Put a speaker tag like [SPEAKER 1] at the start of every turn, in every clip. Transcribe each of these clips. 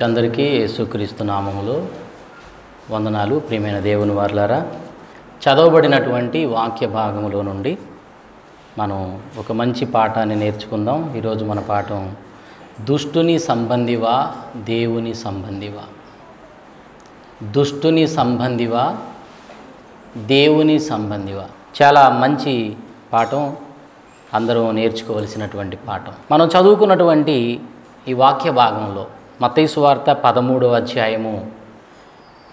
[SPEAKER 1] మీకందరికీ యేసుక్రీస్తు నామములో. వందనాలు ప్రియమైన దేవుని వార్లారా. చదవబడినటువంటి వాక్య భాగములో నుండి మనం ఒక మంచి పాఠాన్ని నేర్చుకుందాం. ఈరోజు మన పాఠం దుష్టుని సంబంధివా దేవుని సంబంధివా? దుష్టుని సంబంధివా దేవుని సంబంధివా? చాలా మంచి పాఠం అందరూ నేర్చుకోవలసినటువంటి పాఠం. మనం చదువుకున్నటువంటి ఈ వాక్య భాగంలో మత్తయి వార్త పదమూడవ అధ్యాయము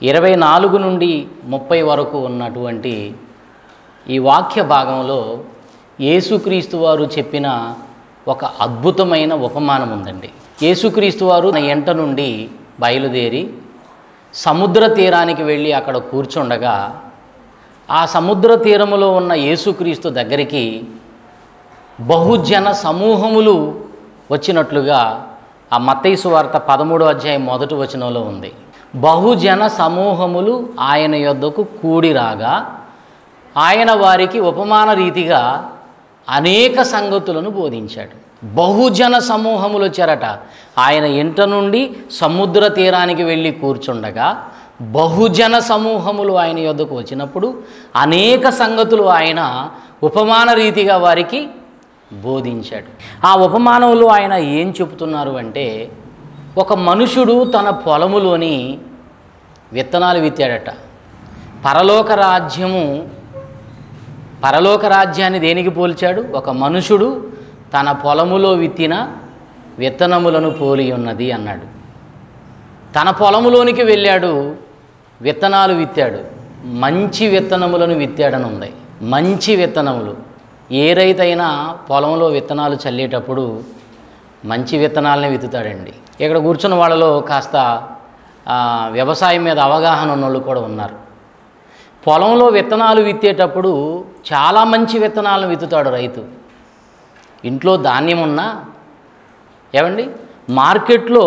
[SPEAKER 1] ఇరవై నాలుగు నుండి ముప్పై వరకు ఉన్నటువంటి ఈ వాక్య భాగంలో యేసుక్రీస్తు వారు చెప్పిన ఒక అద్భుతమైన ఉపమానం ఉందండి. యేసుక్రీస్తు వారు నా ఎంట నుండి బయలుదేరి సముద్ర తీరానికి వెళ్ళి అక్కడ కూర్చుండగా ఆ సముద్ర తీరములో ఉన్న యేసుక్రీస్తు దగ్గరికి బహుజన సమూహములు వచ్చినట్లుగా ఆ మత్తైసు వార్త పదమూడో అధ్యాయం మొదటి వచనంలో ఉంది. బహుజన సమూహములు ఆయన యొద్దకు కూడి రాగా ఆయన వారికి ఉపమాన రీతిగా అనేక సంగతులను బోధించాడు. బహుజన సమూహములు వచ్చారట. ఆయన ఇంట నుండి సముద్ర తీరానికి వెళ్ళి కూర్చుండగా బహుజన సమూహములు ఆయన యొద్దకు వచ్చినప్పుడు అనేక సంగతులు ఆయన ఉపమాన రీతిగా వారికి బోధించాడు. ఆ ఉపమానంలో ఆయన ఏం చెబుతున్నారు అంటే ఒక మనుషుడు తన పొలములోని విత్తనాలు విత్తాడట. పరలోక రాజ్యము పరలోక రాజ్యాన్ని దేనికి పోల్చాడు? ఒక మనుషుడు తన పొలములో విత్తిన విత్తనములను పోలి ఉన్నది అన్నాడు. తన పొలములోనికి వెళ్ళాడు విత్తనాలు విత్తాడు. మంచి విత్తనములను విత్తాడని ఉంది. మంచి విత్తనములు. ఏ రైతైనా పొలంలో విత్తనాలు చల్లేటప్పుడు మంచి విత్తనాలనే విత్తుతాడండి ఇక్కడ కూర్చున్న వాళ్ళలో కాస్త వ్యవసాయం మీద అవగాహన ఉన్నోళ్ళు కూడా ఉన్నారు. పొలంలో విత్తనాలు విత్తేటప్పుడు చాలా మంచి విత్తనాలను విత్తుతాడు రైతు. ఇంట్లో ధాన్యం ఉన్నా ఏమండి? మార్కెట్లో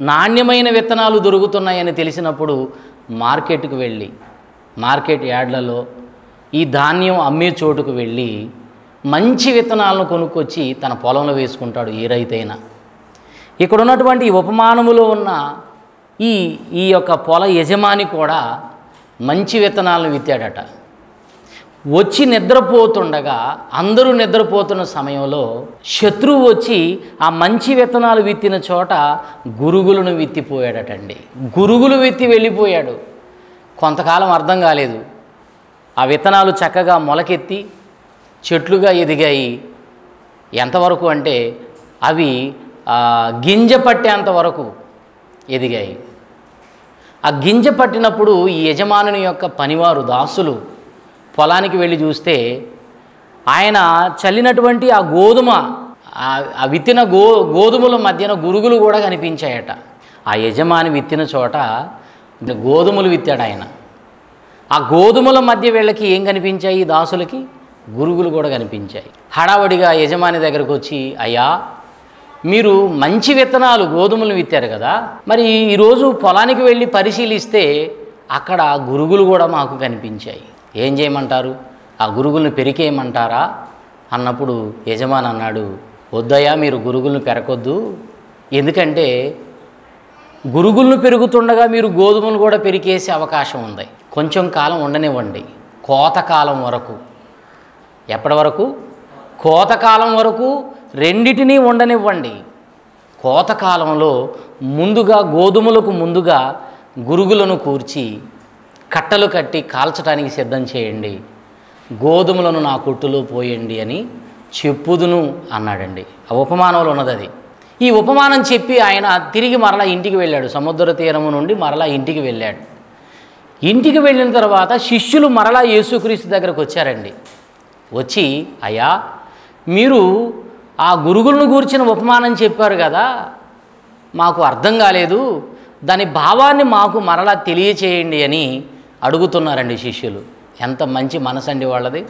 [SPEAKER 1] నాణ్యమైన విత్తనాలు దొరుకుతున్నాయని తెలిసినప్పుడు మార్కెట్కి వెళ్ళి మార్కెట్ యార్డ్లలో ఈ ధాన్యం అమ్మే చోటుకు వెళ్ళి మంచి విత్తనాలను కొనుక్కొచ్చి తన పొలంలో వేసుకుంటాడు ఏ రైతైనా. ఇక్కడ ఉన్నటువంటి ఉపమానములో ఉన్న ఈ ఈ యొక్క పొల యజమాని కూడా మంచి విత్తనాలను విత్తాడట. వచ్చి నిద్రపోతుండగా అందరూ నిద్రపోతున్న సమయంలో శత్రువు వచ్చి ఆ మంచి విత్తనాలు విత్తిన చోట గురుగులను విత్తిపోయాడటండి. గురుగులు విత్తి వెళ్ళిపోయాడు. కొంతకాలం అర్థం కాలేదు. ఆ విత్తనాలు చక్కగా మొలకెత్తి చెట్లుగా ఎదిగాయి. ఎంతవరకు అంటే అవి గింజ పట్టేంత వరకు ఎదిగాయి. ఆ గింజ పట్టినప్పుడు ఈ యజమానుని యొక్క పనివారు దాసులు పొలానికి వెళ్ళి చూస్తే ఆయన చల్లినటువంటి ఆ గోధుమ ఆ- ఆ విత్తిన గో గోధుమల మధ్యన గురుగులు కూడా కనిపించాయట. ఆ యజమాని విత్తిన చోట గోధుమలు విత్తాడు ఆయన. ఆ గోధుమల మధ్య వీళ్ళకి ఏం కనిపించాయి ఈ దాసులకి? గురుగులు కూడా కనిపించాయి. హడావడిగా యజమాని దగ్గరకు వచ్చి అయ్యా మీరు మంచి విత్తనాలు గోధుమలు విత్తారు కదా మరి ఈరోజు పొలానికి వెళ్ళి పరిశీలిస్తే అక్కడ గురుగులు కూడా మాకు కనిపించాయి. ఏం చేయమంటారు? ఆ గురుగులను పెరికేయమంటారా? అన్నప్పుడు యజమాని అన్నాడు వద్దయ్యా మీరు గురుగులను పెరకొద్దు. ఎందుకంటే గురుగులను పెరుగుతుండగా మీరు గోధుమలు కూడా పెరికేసే అవకాశం ఉంది. కొంచెం కాలం ఉండనివ్వండి. కోత కాలం వరకు ఎప్పటి వరకు? కోతకాలం వరకు రెండిటినీ ఉండనివ్వండి. కోతకాలంలో ముందుగా గోధుమలకు ముందుగా గురుగులను కూర్చి కట్టలు కట్టి కాల్చడానికి సిద్ధం చేయండి. గోధుమలను నా కొట్టులో పోయండి అని చెప్పుదును అన్నాడండి. ఆ ఉపమానంలో ఉన్నది అది ఈ ఉపమానం చెప్పి ఆయన తిరిగి మరలా ఇంటికి వెళ్ళాడు. సముద్ర తీరము నుండి మరలా ఇంటికి వెళ్ళాడు. ఇంటికి వెళ్ళిన తర్వాత శిష్యులు మరలా యేసుక్రీస్తు దగ్గరకు వచ్చారండి. వచ్చి అయ్యా మీరు ఆ గురుగులను గూర్చిన ఉపమానం చెప్పారు కదా మాకు అర్థం కాలేదు దాని భావాన్ని మాకు మరలా తెలియచేయండి అని అడుగుతున్నారండి శిష్యులు. ఎంత మంచి మనసండి వాళ్ళది.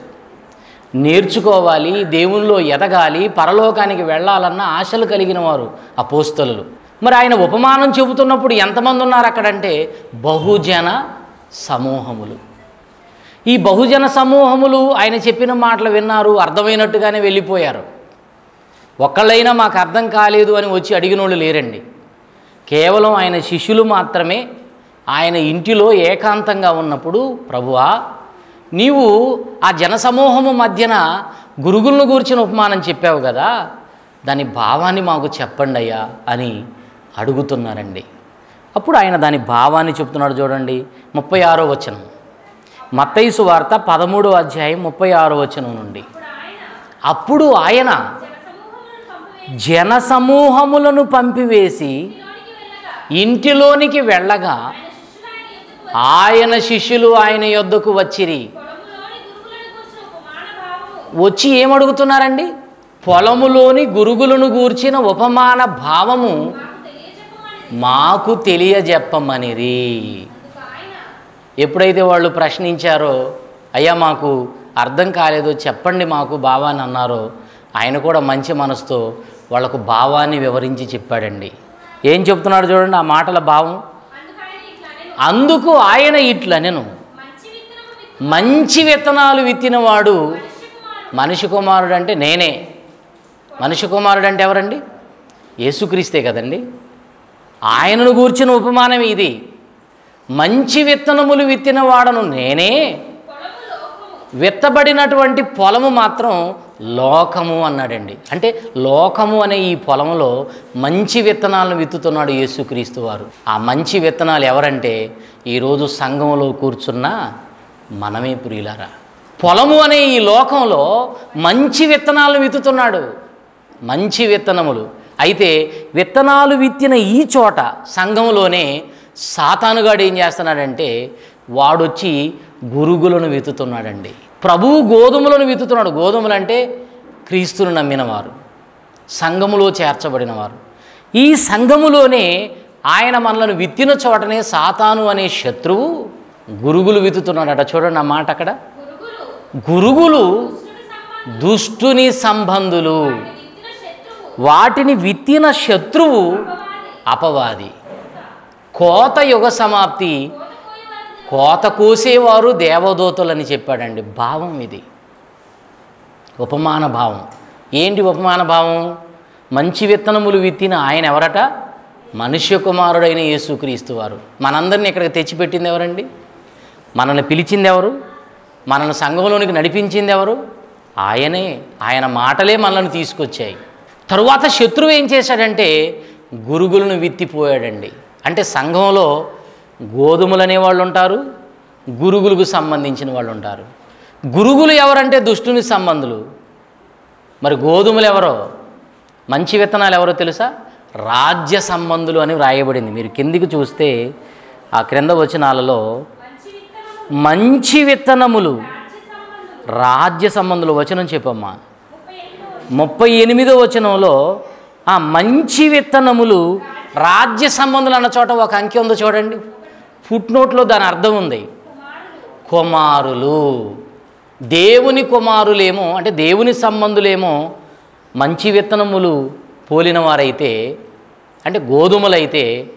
[SPEAKER 1] నేర్చుకోవాలి దేవునిలో ఎదగాలి పరలోకానికి వెళ్ళాలన్న ఆశలు కలిగిన వారు అపోస్తలు మరి ఆయన ఉపమానం చెబుతున్నప్పుడు ఎంతమంది ఉన్నారు అక్కడంటే బహుజన సమూహములు. ఈ బహుజన సమూహములు ఆయన చెప్పిన మాటలు విన్నారు అర్థమైనట్టుగానే వెళ్ళిపోయారు. ఒక్కళ్ళైనా మాకు అర్థం కాలేదు అని వచ్చి అడిగిన వాళ్ళు లేరండి. కేవలం ఆయన శిష్యులు మాత్రమే ఆయన ఇంటిలో ఏకాంతంగా ఉన్నప్పుడు ప్రభువా నీవు ఆ జనసమూహము మధ్యన గురుగులను గూర్చిన ఉపమానం చెప్పావు కదా దాని భావాన్ని మాకు చెప్పండి అయ్యా అని అడుగుతున్నారండి. అప్పుడు ఆయన దాని భావాన్ని చెప్తున్నాడు చూడండి ముప్పై ఆరో వచనం. మత్తైసు వార్త పదమూడు అధ్యాయం ముప్పై ఆరు వచనం నుండి. అప్పుడు ఆయన జనసమూహములను పంపివేసి ఇంటిలోనికి వెళ్ళగా ఆయన శిష్యులు ఆయన యొద్దకు వచ్చిరి. వచ్చి ఏమడుగుతున్నారండి? పొలములోని గురుగులను గూర్చిన ఉపమాన భావము మాకు తెలియజెప్పమనిరి. ఎప్పుడైతే వాళ్ళు ప్రశ్నించారో అయ్యా మాకు అర్థం కాలేదో చెప్పండి మాకు భావాన్ని అన్నారో ఆయన కూడా మంచి మనసుతో వాళ్ళకు భావాన్ని వివరించి చెప్పాడండి. ఏం చెప్తున్నాడు చూడండి ఆ మాటల భావం. అందుకు ఆయన ఇట్లనెను. మంచి విత్తనాలు విత్తినవాడు మనిషి కుమారుడు అంటే నేనే. మనిషి కుమారుడు అంటే ఎవరండి? యేసుక్రీస్తే కదండి. ఆయనను గూర్చిన ఉపమానం ఇది. మంచి విత్తనములు విత్తిన వాడను నేనే. విత్తబడినటువంటి పొలము మాత్రం లోకము అన్నాడండి. అంటే లోకము అనే ఈ పొలంలో మంచి విత్తనాలను విత్తుతున్నాడు యేసుక్రీస్తు వారు. ఆ మంచి విత్తనాలు ఎవరంటే ఈరోజు సంఘంలో కూర్చున్న మనమే ప్రియులారా. పొలము అనే ఈ లోకంలో మంచి విత్తనాలను విత్తుతున్నాడు. మంచి విత్తనములు. అయితే విత్తనాలు విత్తిన ఈ చోట సంఘంలోనే సాతానుగాడు ఏం చేస్తున్నాడంటే వాడొచ్చి గురుగులను విత్తుతున్నాడండి ప్రభువు గోధుమలను విత్తుతున్నాడు గోధుమలు అంటే క్రీస్తును నమ్మినవారు. సంఘములో చేర్చబడినవారు. ఈ సంఘములోనే ఆయన మనలను విత్తిన చోటనే సాతాను అనే శత్రువు గురుగులు విత్తుతున్నాడట చూడండి ఆ మాట అక్కడ. గురుగులు దుష్టుని సంబంధులు. వాటిని విత్తిన శత్రువు అపవాది. కోత యుగ సమాప్తి. కోత కోసేవారు దేవదూతలని చెప్పాడండి. భావం ఇది. ఉపమాన భావం. ఏంటి ఉపమాన భావం? మంచి విత్తనములు విత్తిన ఆయన ఎవరట? మనుష్య కుమారుడైన యేసుక్రీస్తు వారు. మనందరిని ఇక్కడికి తెచ్చిపెట్టింది ఎవరండి? మనల్ని పిలిచింది ఎవరు? మనల్ని సంఘంలోనికి నడిపించింది ఎవరు? ఆయనే. ఆయన మాటలే మనల్ని తీసుకొచ్చాయి. తరువాత శత్రువు ఏం చేశాడంటే గురుగులను విత్తిపోయాడండి. అంటే సంఘంలో గోధుమలు అనేవాళ్ళు ఉంటారు గురుగులకు సంబంధించిన వాళ్ళు ఉంటారు. గురుగులు ఎవరంటే దుష్టుని సంబంధులు. మరి గోధుమలు ఎవరో? మంచి విత్తనాలు ఎవరో తెలుసా? రాజ్య సంబంధులు అని వ్రాయబడింది. మీరు కిందికి చూస్తే ఆ క్రింద వచనాలలో మంచి విత్తనములు రాజ్య సంబంధులు వచనం చెప్పమ్మా. ముప్పై ఎనిమిదో వచనంలో ఆ మంచి విత్తనములు రాజ్య సంబంధులు అన్న చోట ఒక అంకె ఉందో చూడండి. ఫుట్ నోట్లో దాని అర్థం ఉంది. కుమారులు. దేవుని కుమారులేమో అంటే దేవుని సంబంధులేమో మంచి విత్తనములు పోలిన వారైతే అంటే గోధుమలైతే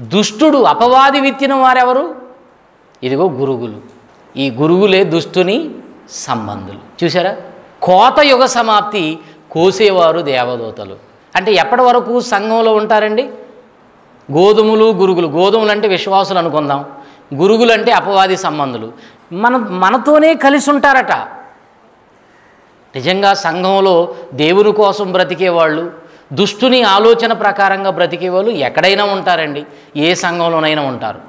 [SPEAKER 1] దుష్టుడు అపవాది విత్తిన వారెవరు? ఇదిగో గురుగులు. ఈ గురుగులే దుష్టుని సంబంధులు. చూసారా కోత యుగ సమాప్తి కోసేవారు దేవదూతలు. అంటే ఎప్పటి వరకు సంఘంలో ఉంటారండి? గోధుమలు గురుగులు. గోధుమలు అంటే విశ్వాసులు అనుకుందాం. గురుగులు అంటే అపవాది సంబంధులు. మన మనతోనే కలిసి ఉంటారట. నిజంగా సంఘంలో దేవుని కోసం బ్రతికేవాళ్ళు దుష్టుని ఆలోచన ప్రకారంగా బ్రతికేవాళ్ళు ఎక్కడైనా ఉంటారండి. ఏ సంఘంలోనైనా ఉంటారు.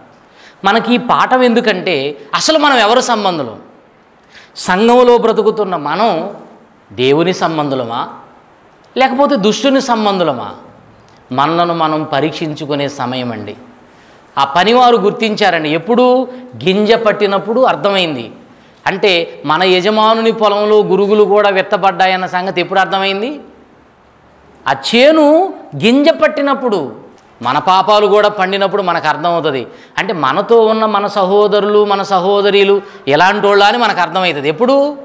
[SPEAKER 1] మనకి ఈ పాఠం ఎందుకంటే అసలు మనం ఎవరు సంబంధులు? సంఘంలో బ్రతుకుతున్న మనం దేవుని సంబంధులమా? లేకపోతే దుష్టుని సంబంధులమా? మనలను మనం పరీక్షించుకునే సమయం అండి ఆ పనివారు గుర్తించారండి. ఎప్పుడు గింజ పట్టినప్పుడు అర్థమైంది. అంటే మన యజమానుని పొలంలో గురుగులు కూడా విత్తబడ్డాయన్న సంగతి ఎప్పుడు అర్థమైంది? ఆ చేను గింజ పట్టినప్పుడు మన పాపాలు కూడా పండినప్పుడు మనకు అర్థమవుతుంది. అంటే మనతో ఉన్న మన సహోదరులు మన సహోదరీలు ఎలాంటి వాళ్ళ అని మనకు అర్థమవుతుంది. ఎప్పుడు?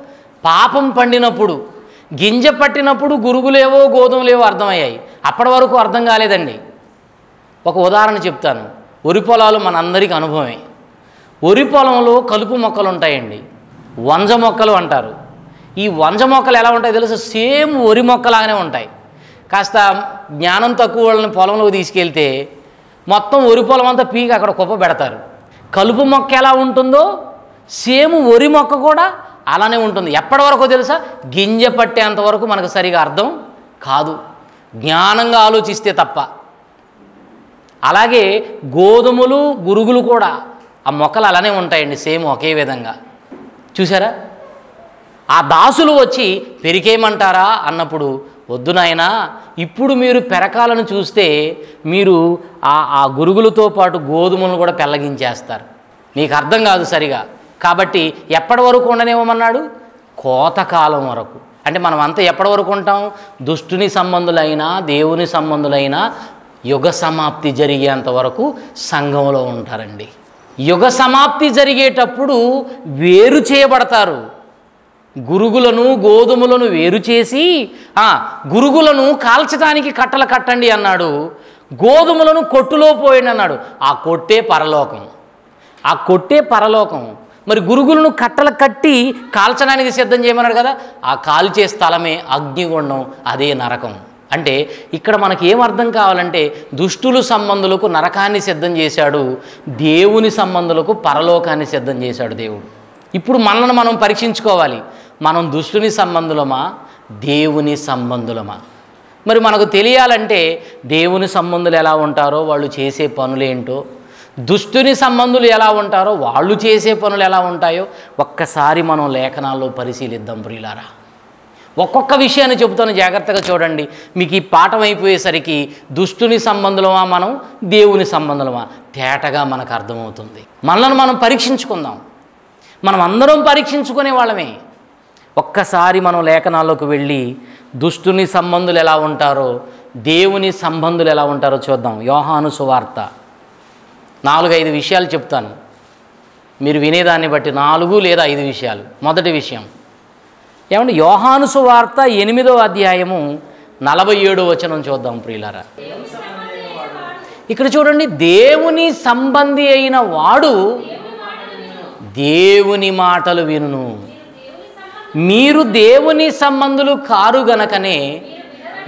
[SPEAKER 1] పాపం పండినప్పుడు. గింజ పట్టినప్పుడు గురుగులేవో గోధుమలేవో అర్థమయ్యాయి. అప్పటి వరకు అర్థం కాలేదండి. ఒక ఉదాహరణ చెప్తాను. వరి పొలాలు మనందరికీ అనుభవమే. వరి పొలంలో కలుపు మొక్కలు ఉంటాయండి. వంజ మొక్కలు అంటారు. ఈ వంజ మొక్కలు ఎలా ఉంటాయి తెలుసు? సేమ్ వరి మొక్కలాగానే ఉంటాయి. కాస్త జ్ఞానం తక్కువ వాళ్ళని పొలంలోకి తీసుకెళ్తే మొత్తం వరి పొలం అంతా పీకి అక్కడ కుప్ప పెడతారు. కలుపు మొక్క ఎలా ఉంటుందో సేమ్ వరి మొక్క కూడా అలానే ఉంటుంది. ఎప్పటి వరకు తెలుసా? గింజ పట్టేంత వరకు మనకు సరిగా అర్థం కాదు. జ్ఞానంగా ఆలోచిస్తే తప్ప. అలాగే గోధుమలు గురుగులు కూడా ఆ మొక్కలు అలానే ఉంటాయండి సేమ్ ఒకే విధంగా. చూసారా ఆ దాసులు వచ్చి పెరికేయమంటారా అన్నప్పుడు వద్దు నాయనా ఇప్పుడు మీరు పెరకాలను చూస్తే మీరు ఆ ఆ గురుగులతో పాటు గోధుమలను కూడా పెళ్ళగించేస్తారు. నీకు అర్థం కాదు సరిగా. కాబట్టి ఎప్పటి వరకు ఉండనివ్వమన్నాడు? కోతకాలం వరకు. అంటే మనం అంతా ఎప్పటి వరకు ఉంటాం? దుష్టుని సంబంధులైనా దేవుని సంబంధులైనా యుగ సమాప్తి జరిగేంత వరకు సంఘంలో ఉంటారండి. యుగ సమాప్తి జరిగేటప్పుడు వేరు చేయబడతారు. గురుగులను గోధుమలను వేరు చేసి గురుగులను కాల్చడానికి కట్టలు కట్టండి అన్నాడు. గోధుమలను కొట్టులో పోయండి అన్నాడు. ఆ కొట్టే పరలోకం. ఆ కొట్టే పరలోకం. మరి గురుగులను కట్టలు కట్టి కాల్చడానికి సిద్ధం చేయమన్నాడు కదా? ఆ కాల్చే స్థలమే అగ్నిగుండం అదే నరకం. అంటే ఇక్కడ మనకి ఏం అర్థం కావాలంటే దుష్టులు సంబంధులకు నరకాన్ని సిద్ధం చేశాడు దేవుని సంబంధులకు పరలోకాన్ని సిద్ధం చేశాడు దేవుడు. ఇప్పుడు మనల్ని మనం పరీక్షించుకోవాలి. మనం దుష్టుని సంబంధులమా? దేవుని సంబంధులమా? మరి మనకు తెలియాలంటే దేవుని సంబంధులు ఎలా ఉంటారో వాళ్ళు చేసే పనులేంటో దుష్టుని సంబంధులు ఎలా ఉంటారో వాళ్ళు చేసే పనులు ఎలా ఉంటాయో ఒక్కసారి మనం లేఖనాల్లో పరిశీలిద్దాం ప్రియులారా. ఒక్కొక్క విషయాన్ని చెబుతాను జాగ్రత్తగా చూడండి. మీకు ఈ పాఠం అయిపోయేసరికి దుష్టుని సంబంధులమా మనం దేవుని సంబంధులమా? తేటగా మనకు అర్థమవుతుంది. మనల్ని మనం పరీక్షించుకుందాం. మనం అందరం పరీక్షించుకునే వాళ్ళమే. ఒక్కసారి మనం లేఖనాల్లోకి వెళ్ళి దుష్టుని సంబంధులు ఎలా ఉంటారో దేవుని సంబంధులు ఎలా ఉంటారో చూద్దాం. యోహాను సువార్త. నాలుగైదు విషయాలు చెప్తాను. మీరు వినేదాన్ని బట్టి నాలుగు లేదా ఐదు విషయాలు. మొదటి విషయం. ఏమంటే యోహాను సువార్త ఎనిమిదో అధ్యాయము నలభై ఏడో వచనం చూద్దాం ప్రియులారా. ఇక్కడ చూడండి దేవుని సంబంధి అయిన వాడు దేవుని మాటలు వినును. మీరు దేవుని సంబంధులు కారు గనకనే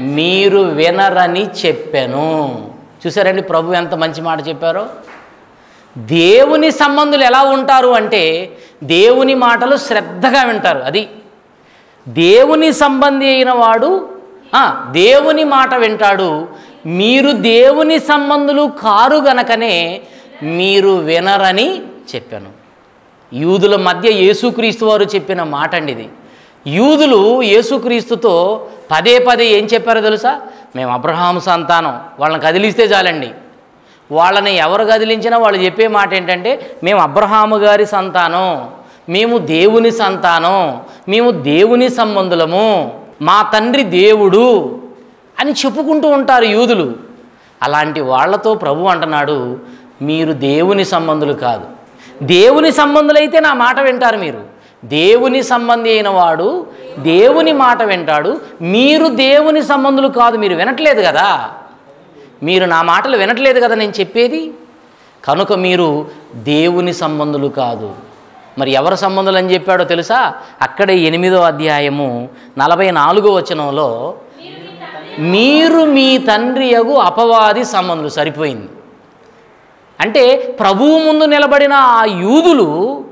[SPEAKER 1] మీరు వినరని చెప్పాను. చూసారండి ప్రభు ఎంత మంచి మాట చెప్పారో? దేవుని సంబంధులు ఎలా ఉంటారు అంటే దేవుని మాటలు శ్రద్ధగా వింటారు అది. దేవుని సంబంధి అయిన వాడు దేవుని మాట వింటాడు. మీరు దేవుని సంబంధులు కారు గనకనే మీరు వినరని చెప్పాను. యూదుల మధ్య యేసుక్రీస్తు వారు చెప్పిన మాట అండి ఇది. యూదులు యేసుక్రీస్తుతో పదే పదే ఏం చెప్పారో తెలుసా? మేము అబ్రహాము సంతానం వాళ్ళని కదిలిస్తే చాలండి. వాళ్ళని ఎవరు కదిలించినా వాళ్ళు చెప్పే మాట ఏంటంటే మేము అబ్రహాము గారి సంతానం మేము దేవుని సంతానం మేము దేవుని సంబంధులము మా తండ్రి దేవుడు అని చెప్పుకుంటూ ఉంటారు యూదులు. అలాంటి వాళ్ళతో ప్రభు అంటున్నాడు మీరు దేవుని సంబంధులు కాదు. దేవుని సంబంధులైతే నా మాట వింటారు మీరు. దేవుని సంబంధి అయిన వాడు దేవుని మాట వింటాడు. మీరు దేవుని సంబంధులు కాదు మీరు వినట్లేదు కదా. మీరు నా మాటలు వినట్లేదు కదా నేను చెప్పేది? కనుక మీరు దేవుని సంబంధులు కాదు. మరి ఎవరి సంబంధులు అని చెప్పాడో తెలుసా? అక్కడే ఎనిమిదో అధ్యాయము నలభై నాలుగో వచనంలో మీరు మీ తండ్రి యగు అపవాది సంబంధులు. సరిపోయింది. అంటే ప్రభువు ముందు నిలబడిన ఆ యూదులు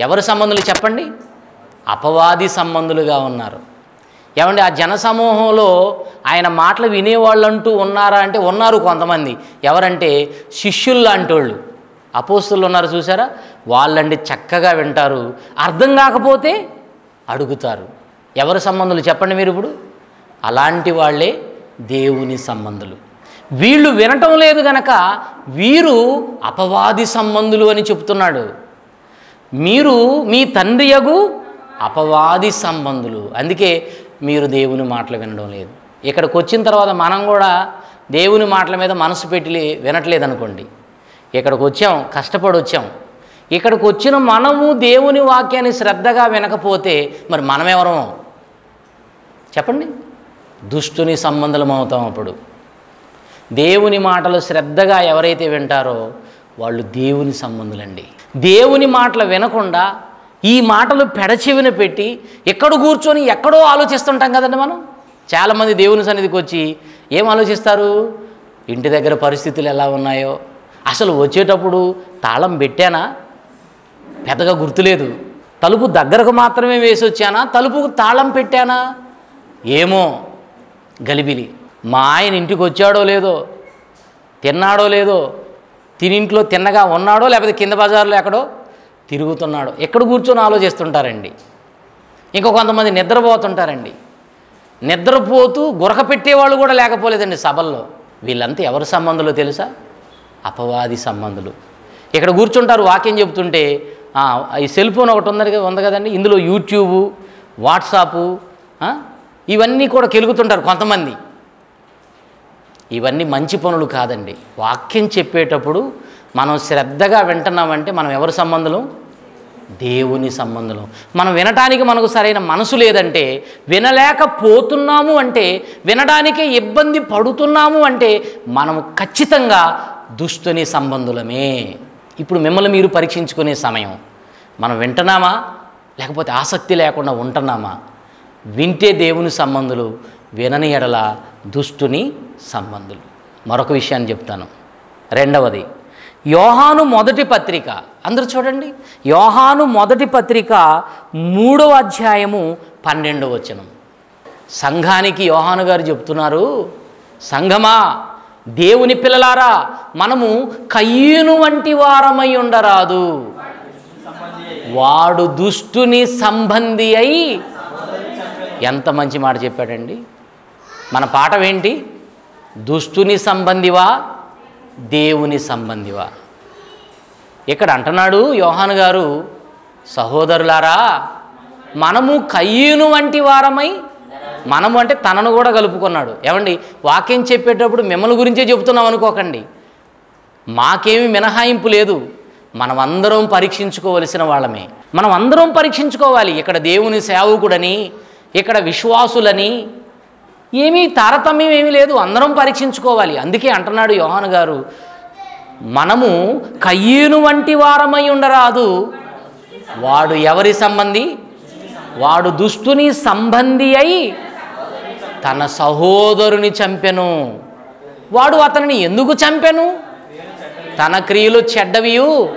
[SPEAKER 1] ఎవరి సంబంధులు చెప్పండి? అపవాది సంబంధులుగా ఉన్నారు. ఏమండి ఆ జన సమూహంలో ఆయన మాటలు వినేవాళ్ళంటూ ఉన్నారా అంటే ఉన్నారు కొంతమంది. ఎవరంటే శిష్యులు లాంటి వాళ్ళు అపోస్తులు ఉన్నారు చూసారా? వాళ్ళండి చక్కగా వింటారు. అర్థం కాకపోతే అడుగుతారు. ఎవరి సంబంధులు చెప్పండి మీరు ఇప్పుడు? అలాంటి వాళ్ళే దేవుని సంబంధులు. వీళ్ళు వినటం లేదు గనక వీరు అపవాది సంబంధులు అని చెప్తున్నాడు. మీరు మీ తండ్రి యగు అపవాది సంబంధులు. అందుకే మీరు దేవుని మాటలు వినడం లేదు. ఇక్కడికి వచ్చిన తర్వాత మనం కూడా దేవుని మాటల మీద మనసు పెట్టి వినట్లేదనుకోండి. వినట్లేదు అనుకోండి ఇక్కడికి వచ్చాం కష్టపడి వచ్చాం. ఇక్కడికి వచ్చిన మనము దేవుని వాక్యాన్ని శ్రద్ధగా వినకపోతే మరి మనమెవరం? చెప్పండి. దుష్టుని సంబంధం అవుతాం అప్పుడు. దేవుని మాటలు శ్రద్ధగా ఎవరైతే వింటారో వాళ్ళు దేవుని సంబంధులండి. దేవుని మాటలు వినకుండా ఈ మాటలు పెడచెవిన పెట్టి ఎక్కడ కూర్చొని ఎక్కడో ఆలోచిస్తుంటాం కదండి మనం? చాలామంది దేవుని సన్నిధికి వచ్చి ఏం ఆలోచిస్తారు? ఇంటి దగ్గర పరిస్థితులు ఎలా ఉన్నాయో? అసలు వచ్చేటప్పుడు తాళం పెట్టానా? పెద్దగా గుర్తులేదు. తలుపు దగ్గరకు మాత్రమే వేసి వచ్చానా తలుపుకు తాళం పెట్టానా? ఏమో గలిబిలి. మా ఆయన ఇంటికి వచ్చాడో లేదో తిన్నాడో లేదో తినింట్లో తిన్నగా ఉన్నాడో లేకపోతే కింద బజార్లో ఎక్కడో తిరుగుతున్నాడు. ఎక్కడ కూర్చొని ఆలోచిస్తుంటారండి? ఇంకా కొంతమంది నిద్రపోతుంటారండి. నిద్రపోతూ గురక పెట్టేవాళ్ళు కూడా లేకపోలేదండి సభల్లో. వీళ్ళంతా ఎవరి సంబంధులు తెలుసా? అపవాది సంబంధులు. ఇక్కడ కూర్చుంటారు వాక్యం చెబుతుంటే ఆ, ఈ సెల్ ఫోన్ ఒకటి ఉంది ఉంది కదండి? ఇందులో యూట్యూబు వాట్సాపు ఇవన్నీ కూడా కెలుగుతుంటారు కొంతమంది. ఇవన్నీ మంచి పనులు కాదండి. వాక్యం చెప్పేటప్పుడు మనం శ్రద్ధగా వింటున్నామంటే మనం ఎవరి సంబంధులు? దేవుని సంబంధం మనం వినటానికి మనకు సరైన మనసు లేదంటే వినలేకపోతున్నాము అంటే వినడానికే ఇబ్బంది పడుతున్నాము అంటే మనము ఖచ్చితంగా దుష్టుని సంబంధులమే. ఇప్పుడు మిమ్మల్ని మీరు పరీక్షించుకునే సమయం. మనం వింటున్నామా? లేకపోతే ఆసక్తి లేకుండా ఉంటున్నామా? వింటే దేవుని సంబంధులు వినని ఎడల దుష్టుని సంబంధులు. మరొక విషయాన్ని చెప్తాను. రెండవది యోహాను మొదటి పత్రిక. అందరూ చూడండి. యోహాను మొదటి పత్రిక మూడవ అధ్యాయము పన్నెండవ వచనం. సంఘానికి యోహాను గారు చెప్తున్నారు సంఘమా దేవుని పిల్లలారా మనము కయ్యూను వంటి వారమై ఉండరాదు. వాడు దుష్టుని సంబంధి అయి ఎంత మంచి మాట చెప్పాడండి. మన పాఠం ఏంటి? దుష్టుని సంబంధివా దేవుని సంబంధివా? ఇక్కడ అంటున్నాడు యోహాను గారు సహోదరులారా మనము కయ్యూను వంటి వారమై మనము అంటే తనను కూడా కలుపుకున్నాడు. ఏమండి వాక్యం చెప్పేటప్పుడు మిమ్మల్ని గురించే చెబుతున్నాం అనుకోకండి. మాకేమి మినహాయింపు లేదు. మనమందరం పరీక్షించుకోవలసిన వాళ్ళమే. మనం అందరం పరీక్షించుకోవాలి. ఇక్కడ దేవుని సేవకుడని ఇక్కడ విశ్వాసులని ఏమీ తారతమ్యం ఏమీ లేదు అందరం పరీక్షించుకోవాలి. అందుకే అంటున్నాడు యోహాను గారు మనము కయ్యూను వంటి వారమై ఉండరాదు. వాడు ఎవరి సంబంధి? వాడు దుష్టుని సంబంధి అయి తన సహోదరుని చంపెను. వాడు అతనిని ఎందుకు చంపెను? తన క్రియలు చెడ్డవియు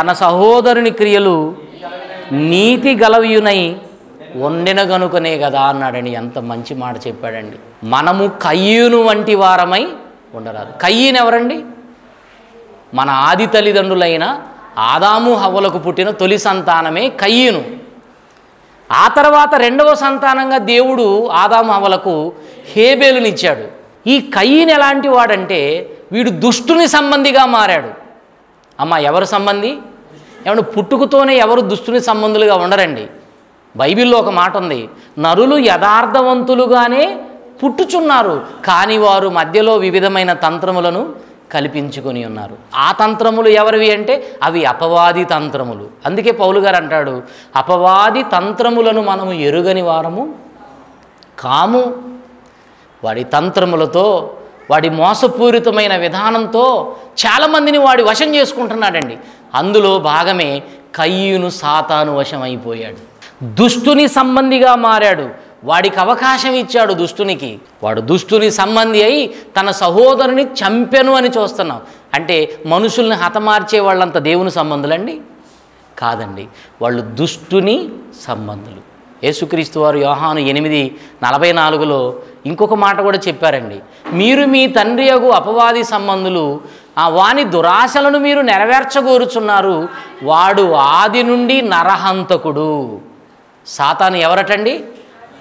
[SPEAKER 1] తన సహోదరుని క్రియలు నీతి గలవియునై వండిన గనుకనే కదా అన్నాడండి ఎంత మంచి మాట చెప్పాడండి. మనము కయ్యూను వంటి వారమై ఉండరాదు. కయ్యూను ఎవరండి? మన ఆది తల్లిదండ్రులైన ఆదాము హవ్వలకు పుట్టిన తొలి సంతానమే కయ్యూను. ఆ తర్వాత రెండవ సంతానంగా దేవుడు ఆదాము హవ్వలకు హేబేలునిచ్చాడు. ఈ కయ్యను ఎలాంటి వాడంటే వీడు దుష్టుని సంబంధిగా మారాడు. అమ్మ ఎవరు సంబంధి? ఏమన్నా పుట్టుకతోనే ఎవరు దుష్టుని సంబంధులుగా ఉండరండి. బైబిల్లో ఒక మాట ఉంది నరులు యథార్థవంతులుగానే పుట్టుచున్నారు కానీ వారు మధ్యలో వివిధమైన తంత్రములను కల్పించుకొని ఉన్నారు. ఆ తంత్రములు ఎవరివి అంటే అవి అపవాది తంత్రములు. అందుకే పౌలు గారు అంటాడు అపవాది తంత్రములను మనము ఎరుగని వారము కాము. వాడి తంత్రములతో వాడి మోసపూరితమైన విధానంతో చాలామందిని వాడి వశం చేసుకుంటున్నాడండి. అందులో భాగమే కయ్యూను సాతాను వశమైపోయాడు. దుష్టుని సంబంధిగా మారాడు. వాడికి అవకాశం ఇచ్చాడు దుష్టునికి. వాడు దుష్టుని సంబంధి అయి తన సహోదరుని చంపెను అని చూస్తున్నాం. అంటే మనుషుల్ని హతమార్చే వాళ్ళంత దేవుని సంబంధులండి? కాదండి. వాళ్ళు దుష్టుని సంబంధులు. యేసుక్రీస్తు వారు యోహాను ఎనిమిది నలభై నాలుగులో ఇంకొక మాట కూడా చెప్పారండి. మీరు మీ తండ్రి యగు అపవాది సంబంధులు ఆ వాని దురాశలను మీరు నెరవేర్చగోరుచున్నారు. వాడు ఆది నుండి నరహంతకుడు. సాతాను ఎవరటండి?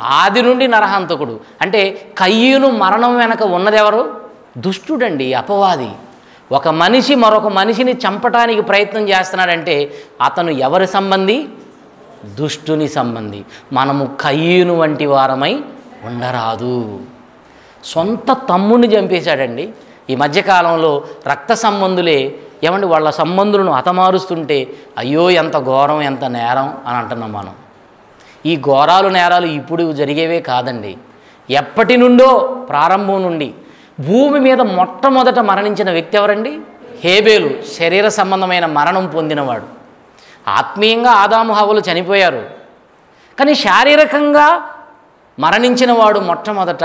[SPEAKER 1] ఆది నుండి నరహంతకుడు. అంటే కయ్యూను మరణం వెనక ఉన్నదెవరు? దుష్టుడండి అపవాది. ఒక మనిషి మరొక మనిషిని చంపటానికి ప్రయత్నం చేస్తున్నాడంటే అతను ఎవరి సంబంధి? దుష్టుని సంబంధి. మనము కయ్యూను వంటి వారమై ఉండరాదు. సొంత తమ్ముని చంపేశాడండి. ఈ మధ్యకాలంలో రక్త సంబంధులే ఏమండి వాళ్ళ సంబంధులను హతమారుస్తుంటే అయ్యో ఎంత ఘోరం ఎంత నేరం అని అంటున్నాం మనం. ఈ ఘోరాలు నేరాలు ఇప్పుడు జరిగేవే కాదండి. ఎప్పటి నుండో ప్రారంభం నుండి భూమి మీద మొట్టమొదట మరణించిన వ్యక్తి ఎవరండి? హేబేలు శరీర సంబంధమైన మరణం పొందినవాడు. ఆత్మీయంగా ఆదాము హవలు చనిపోయారు. కానీ శారీరకంగా మరణించిన వాడు మొట్టమొదట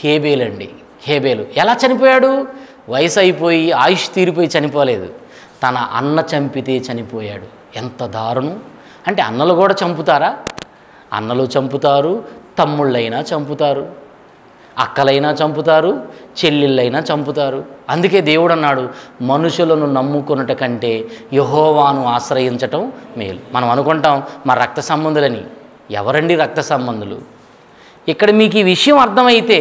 [SPEAKER 1] హేబేలండి. హేబేలు ఎలా చనిపోయాడు? వయసు అయిపోయి ఆయుష్ తీరిపోయి చనిపోలేదు. తన అన్న చంపితే చనిపోయాడు. ఎంత దారుణం! అంటే అన్నలు కూడా చంపుతారా? అన్నలు చంపుతారు తమ్ముళ్ళైనా చంపుతారు అక్కలైనా చంపుతారు చెల్లెళ్ళైనా చంపుతారు. అందుకే దేవుడు అన్నాడు మనుషులను నమ్ముకున్నట కంటే యహోవాను ఆశ్రయించటం మేలు. మనం అనుకుంటాం మా రక్త సంబంధులని. ఎవరండి రక్త సంబంధులు? ఇక్కడ మీకు ఈ విషయం అర్థమైతే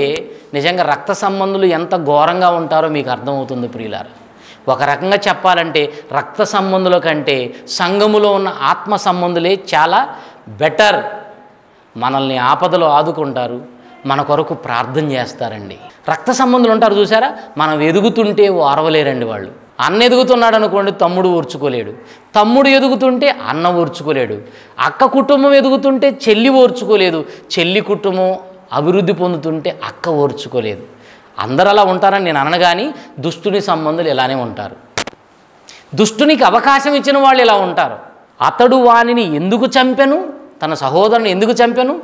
[SPEAKER 1] నిజంగా రక్త సంబంధులు ఎంత ఘోరంగా ఉంటారో మీకు అర్థమవుతుంది ప్రియులారా. ఒక రకంగా చెప్పాలంటే రక్త సంబంధుల కంటే సంఘములో ఉన్న ఆత్మ సంబంధులే చాలా బెటర్. మనల్ని ఆపదలో ఆదుకుంటారు మన కొరకు ప్రార్థన చేస్తారండి. రక్త సంబంధులు ఉంటారు చూసారా? మనం ఎదుగుతుంటే ఓర్వలేరండి వాళ్ళు. అన్న ఎదుగుతున్నాడు అనుకోండి తమ్ముడు ఓర్చుకోలేడు. తమ్ముడు ఎదుగుతుంటే అన్న ఓర్చుకోలేడు. అక్క కుటుంబం ఎదుగుతుంటే చెల్లి ఓర్చుకోలేదు. చెల్లి కుటుంబం అభివృద్ధి పొందుతుంటే అక్క ఓర్చుకోలేదు. అందరూ అలా ఉంటారని నేను అనను కానీ దుష్టుని సంబంధులు ఇలానే ఉంటారు. దుష్టునికి అవకాశం ఇచ్చిన వాళ్ళు ఇలా ఉంటారు. అతడు వానిని ఎందుకు చంపెను? తన సహోదరుని ఎందుకు చంపెను?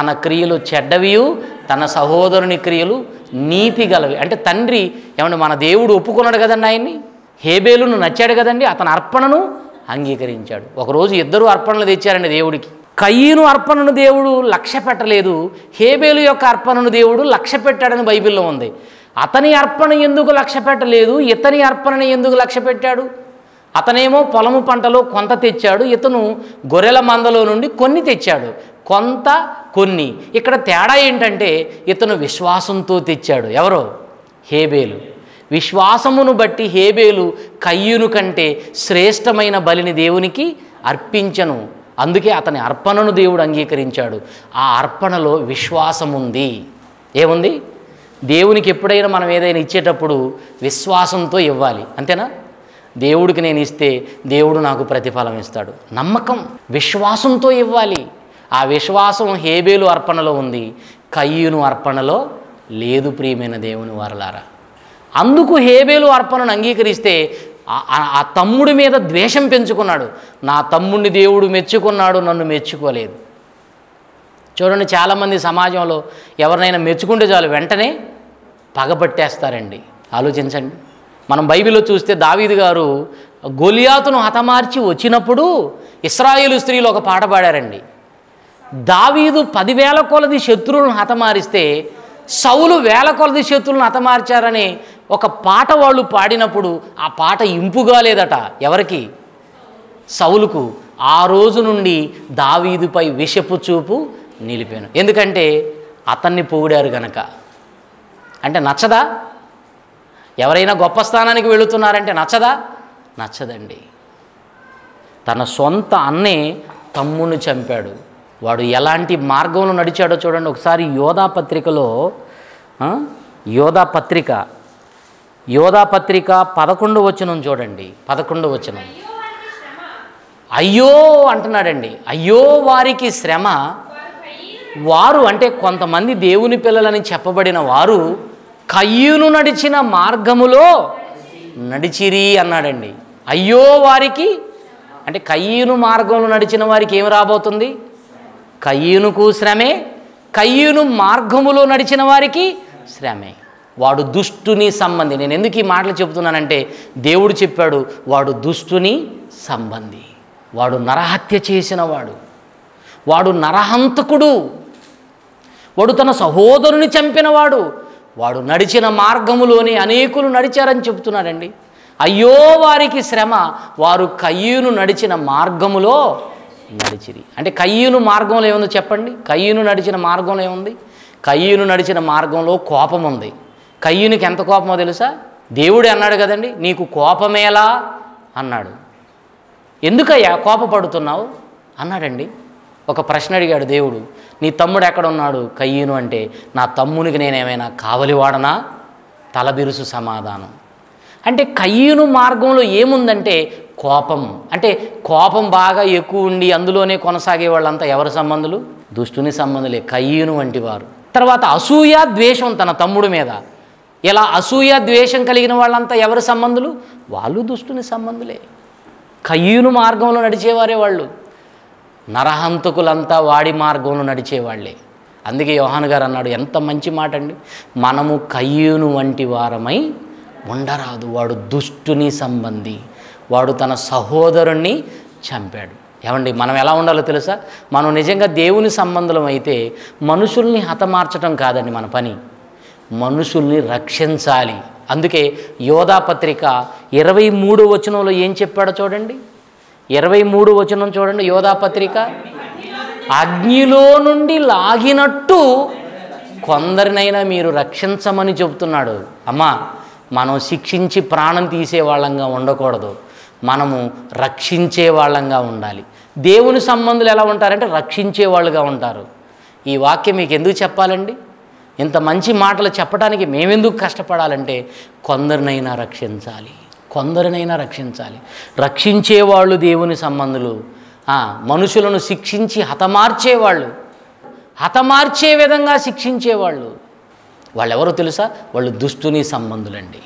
[SPEAKER 1] తన క్రియలు చెడ్డవియు తన సహోదరుని క్రియలు నీతి గలవి. అంటే తండ్రి ఏమంటే మన దేవుడు ఒప్పుకున్నాడు కదండి ఆయన్ని? హేబేలును నచ్చాడు కదండి అతని అర్పణను అంగీకరించాడు. ఒకరోజు ఇద్దరు అర్పణలు తెచ్చారండి దేవుడికి. కయ్యను అర్పణను దేవుడు లక్ష్య పెట్టలేదు. హేబేలు యొక్క అర్పణను దేవుడు లక్ష్య పెట్టాడని బైబిల్లో ఉంది. అతని అర్పణ ఎందుకు లక్ష్య పెట్టలేదు? ఇతని అర్పణని ఎందుకు లక్ష్య పెట్టాడు? అతనేమో పొలము పంటలో కొంత తెచ్చాడు. ఇతను గొర్రెల మందలో నుండి కొన్ని తెచ్చాడు. కొంత కొన్ని. ఇక్కడ తేడా ఏంటంటే ఇతను విశ్వాసంతో తెచ్చాడు. ఎవరో? హేబేలు. విశ్వాసమును బట్టి హేబేలు కయ్యును కంటే శ్రేష్టమైన బలిని దేవునికి అర్పించను. అందుకే అతని అర్పణను దేవుడు అంగీకరించాడు. ఆ అర్పణలో విశ్వాసం ఉంది. ఏముంది? దేవునికి ఎప్పుడైనా మనం ఏదైనా ఇచ్చేటప్పుడు విశ్వాసంతో ఇవ్వాలి. అంతేనా? దేవుడికి నేను ఇస్తే దేవుడు నాకు ప్రతిఫలం ఇస్తాడు. నమ్మకం విశ్వాసంతో ఇవ్వాలి. ఆ విశ్వాసం హేబేలు అర్పణలో ఉంది. కయ్యూను అర్పణలో లేదు ప్రియమైన దేవుని వారలారా. అందుకు హేబేలు అర్పణను అంగీకరిస్తే ఆ- తమ్ముడి మీద ద్వేషం పెంచుకున్నాడు. నా తమ్ముడిని దేవుడు మెచ్చుకున్నాడు నన్ను మెచ్చుకోలేదు. చూడండి చాలామంది సమాజంలో ఎవరినైనా మెచ్చుకుంటే చాలు వెంటనే పగబట్టేస్తారండి ఆలోచించండి. మనం బైబిల్లో చూస్తే దావీదు గారు గొలియాతును హతమార్చి వచ్చినప్పుడు ఇస్రాయేలు స్త్రీలు ఒక పాట పాడారండి. దావీదు పదివేల కొలది శత్రువులను హతమారిస్తే సౌలు వేల కొలది చేతులను అతమార్చారని ఒక పాట వాళ్ళు పాడినప్పుడు ఆ పాట ఇంపుగా లేదట. ఎవరికి? సౌలుకు. ఆ రోజు నుండి దావీదుపై విషపు చూపు నిలిపాను. ఎందుకంటే అతన్ని పొగిడారు గనక. అంటే నచ్చదా? ఎవరైనా గొప్ప స్థానానికి వెళుతున్నారంటే నచ్చదా? నచ్చదండి. తన సొంత అన్నే తమ్ముని చంపాడు. వాడు ఎలాంటి మార్గంలో నడిచాడో చూడండి. ఒకసారి యోధా పత్రికలో యోధా పత్రిక యోధా పత్రిక పదకొండు వచనం చూడండి. పదకొండు వచనం. అయ్యో అంటున్నాడండి. అయ్యో వారికి శ్రమ. వారు అంటే కొంతమంది దేవుని పిల్లలని చెప్పబడిన వారు కయ్యూను నడిచిన మార్గములో నడిచిరి అన్నాడండి. అయ్యో వారికి అంటే కయ్యూను మార్గంలో నడిచిన వారికి ఏమి రాబోతుంది? కయ్యూనుకు శ్రమే కయ్యూను మార్గములో నడిచిన వారికి శ్రమే. వాడు దుష్టుని సంబంధి. నేను ఎందుకు ఈ మాటలు చెబుతున్నానంటే దేవుడు చెప్పాడు వాడు దుష్టుని సంబంధి. వాడు నరహత్య చేసిన వాడు. వాడు నరహంతకుడు. వాడు తన సహోదరుని చంపినవాడు. వాడు నడిచిన మార్గములోని అనేకులు నడిచారని చెప్తున్నారండి అయ్యో వారికి శ్రమ. వారు కయ్యూను నడిచిన మార్గములో నడిచిరి. అంటే కయ్యూను మార్గంలో ఏముందో చెప్పండి? కయ్యూను నడిచిన మార్గంలో ఏముంది? కయ్యూను నడిచిన మార్గంలో కోపం ఉంది. కయ్యూనికి ఎంత కోపమో తెలుసా? దేవుడే అన్నాడు కదండి నీకు కోపమేలా అన్నాడు. ఎందుకయ్యా కోపపడుతున్నావు? అన్నాడండి. ఒక ప్రశ్న అడిగాడు దేవుడు నీ తమ్ముడు ఎక్కడ ఉన్నాడు కయ్యను అంటే నా తమ్మునికి నేనేమైనా కావలివాడనా? తలబిరుసు సమాధానం. అంటే కయ్యూను మార్గంలో ఏముందంటే కోపం. అంటే కోపం బాగా ఎక్కువ ఉండి అందులోనే కొనసాగే వాళ్ళంతా ఎవరి సంబంధులు? దుష్టుని సంబంధులే కయ్యూను వంటి వారు. తర్వాత అసూయ ద్వేషం తన తమ్ముడు మీద. ఇలా అసూయ ద్వేషం కలిగిన వాళ్ళంతా ఎవరి సంబంధులు? వాళ్ళు దుష్టుని సంబంధులే. కయ్యూను మార్గంలో నడిచేవారే వాళ్ళు. నరహంతకులంతా వాడి మార్గంలో నడిచేవాళ్ళే. అందుకే యోహాన్ గారు అన్నాడు ఎంత మంచి మాట అండి మనము కయ్యూను వంటి వారమై ఉండరాదు. వాడు దుష్టుని సంబంధి. వాడు తన సహోదరుణ్ణి చంపాడు. ఏమండి మనం ఎలా ఉండాలో తెలుసా? మనం నిజంగా దేవుని సంబంధం అయితే మనుషుల్ని హతమార్చడం కాదండి మన పని. మనుషుల్ని రక్షించాలి. అందుకే యోధా పత్రిక ఇరవై మూడు వచనంలో ఏం చెప్పాడో చూడండి. ఇరవై మూడు వచనం చూడండి యోధా పత్రిక అగ్నిలో నుండి లాగినట్టు కొందరినైనా మీరు రక్షించమని చెబుతున్నాడు. అమ్మా మనం శిక్షించి ప్రాణం తీసే వాళ్ళంగా ఉండకూడదు. మనము రక్షించే వాళ్ళంగా ఉండాలి. దేవుని సంబంధులు ఎలా ఉంటారంటే రక్షించే వాళ్ళుగా ఉంటారు. ఈ వాక్యం మీకు ఎందుకు చెప్పాలండి? ఇంత మంచి మాటలు చెప్పడానికి మేమెందుకు కష్టపడాలంటే కొందరినైనా రక్షించాలి. కొందరినైనా రక్షించాలి. రక్షించేవాళ్ళు దేవుని సంబంధులు. మనుషులను శిక్షించి హతమార్చేవాళ్ళు. హతమార్చే విధంగా శిక్షించేవాళ్ళు. వాళ్ళెవరో తెలుసా? వాళ్ళు దుష్టుని సంబంధులండి.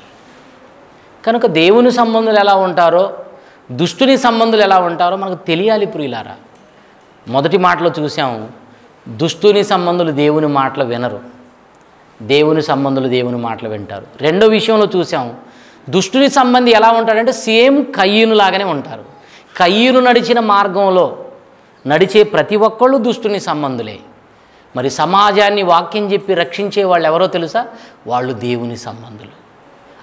[SPEAKER 1] కనుక దేవుని సంబంధులు ఎలా ఉంటారో దుష్టుని సంబంధులు ఎలా ఉంటారో మనకు తెలియాలి ప్రియులారా. మొదటి మాటలో చూసాము దుష్టుని సంబంధులు దేవుని మాటలు వినరు. దేవుని సంబంధులు దేవుని మాటలు వింటారు. రెండో విషయంలో చూసాం దుష్టుని సంబంధి ఎలా ఉంటాడంటే సేమ్ కయ్యూను లాగానే ఉంటారు. కయ్యూను నడిచిన మార్గంలో నడిచే ప్రతి ఒక్కళ్ళు దుష్టుని సంబంధులే. మరి సమాజాన్ని వాక్యం చెప్పి రక్షించే వాళ్ళు ఎవరో తెలుసా? వాళ్ళు దేవుని సంబంధులు.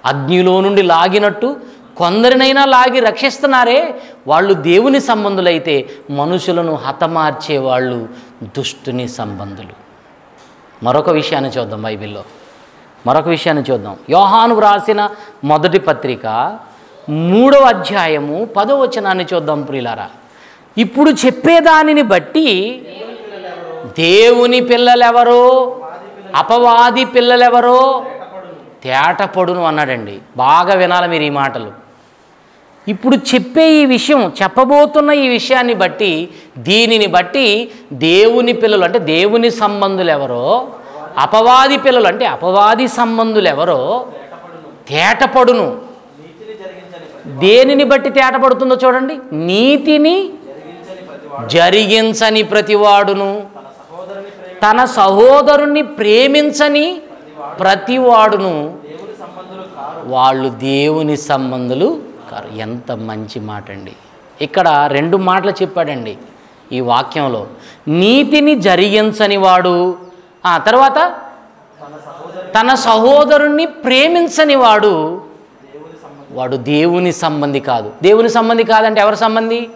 [SPEAKER 1] అగ్నిలో నుండి లాగినట్టు కొందరినైనా లాగి రక్షిస్తున్నారే. వాళ్ళు దేవుని సంబంధులైతే మనుషులను హతమార్చే వాళ్ళు దుష్టుని సంబంధులు. మరొక విషయాన్ని చూద్దాం బైబిల్లో. మరొక విషయాన్ని చూద్దాం. యోహాను వ్రాసిన మొదటి పత్రిక మూడవ అధ్యాయము పదో వచనాన్ని చూద్దాం ప్రియులారా. ఇప్పుడు చెప్పేదానిని బట్టి దేవుని పిల్లలెవరో అపవాది పిల్లలెవరో తేటపడును అన్నాడండి. బాగా వినాలి మీరు ఈ మాటలు. ఇప్పుడు చెప్పే ఈ విషయం చెప్పబోతున్న ఈ విషయాన్ని బట్టి దీనిని బట్టి దేవుని పిల్లలు అంటే దేవుని సంబంధులు ఎవరో అపవాది పిల్లలు అంటే అపవాది సంబంధులు ఎవరో తేటపడును. దేనిని బట్టి తేటపడుతుందో చూడండి. నీతిని జరిగించని ప్రతివాడును. తన సహోదరుణ్ణి ప్రేమించని ప్రతివాడును వాళ్ళు దేవుని సంబంధులు కారు. ఎంత మంచి మాట అండి ఇక్కడ రెండు మాటలు చెప్పాడండి ఈ వాక్యంలో. నీతిని జరిగించని వాడు ఆ తర్వాత తన సహోదరుణ్ణి ప్రేమించని వాడు వాడు దేవుని సంబంధి కాదు. దేవుని సంబంధి కాదంటే ఎవరి సంబంధి?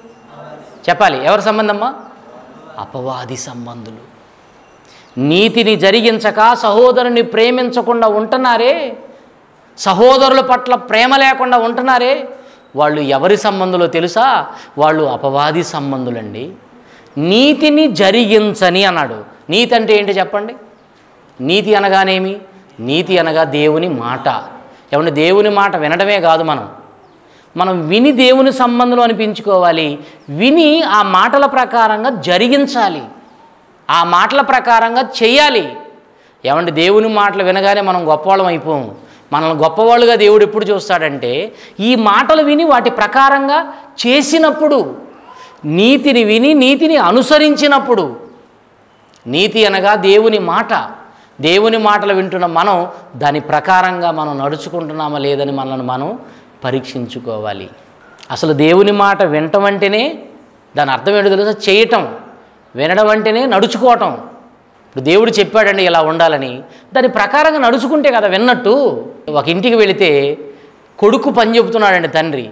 [SPEAKER 1] చెప్పాలి. ఎవరి సంబంధమ్మా? అపవాది సంబంధులు. నీతిని జరిగించక సహోదరుని ప్రేమించకుండా ఉంటున్నారే? సహోదరుల పట్ల ప్రేమ లేకుండా ఉంటున్నారే? వాళ్ళు ఎవరి సంబంధులో తెలుసా? వాళ్ళు అపవాది సంబంధులండి. నీతిని జరిగించని అన్నాడు. నీతి అంటే ఏంటి చెప్పండి? నీతి అనగానేమి? నీతి అనగా దేవుని మాట. ఏమంటే దేవుని మాట వినడమే కాదు మనం. మనం విని దేవుని సంబంధం అనిపించుకోవాలి. విని ఆ మాటల ప్రకారంగా జరిగించాలి. ఆ మాటల ప్రకారంగా చేయాలి ఏమంటే దేవుని మాటలు వినగానే మనం గొప్పవాళ్ళం అయిపోము. మనల్ని గొప్పవాళ్ళుగా దేవుడు ఎప్పుడు చూస్తాడంటే ఈ మాటలు విని వాటి ప్రకారంగా చేసినప్పుడు నీతిని విని నీతిని అనుసరించినప్పుడు. నీతి అనగా దేవుని మాట. దేవుని మాటలు వింటున్న మనం దాని ప్రకారంగా మనం నడుచుకుంటున్నామా లేదని మనల్ని మనం పరీక్షించుకోవాలి. అసలు దేవుని మాట వినటం అంటేనే దాని అర్థం ఏంటో తెలుసా? చేయటం. వినడం అంటేనే నడుచుకోవటం. ఇప్పుడు దేవుడు చెప్పాడండి ఇలా ఉండాలని. దాని ప్రకారంగా నడుచుకుంటే కదా విన్నట్టు. ఒక ఇంటికి వెళితే కొడుకు పని చెబుతున్నాడండి తండ్రి.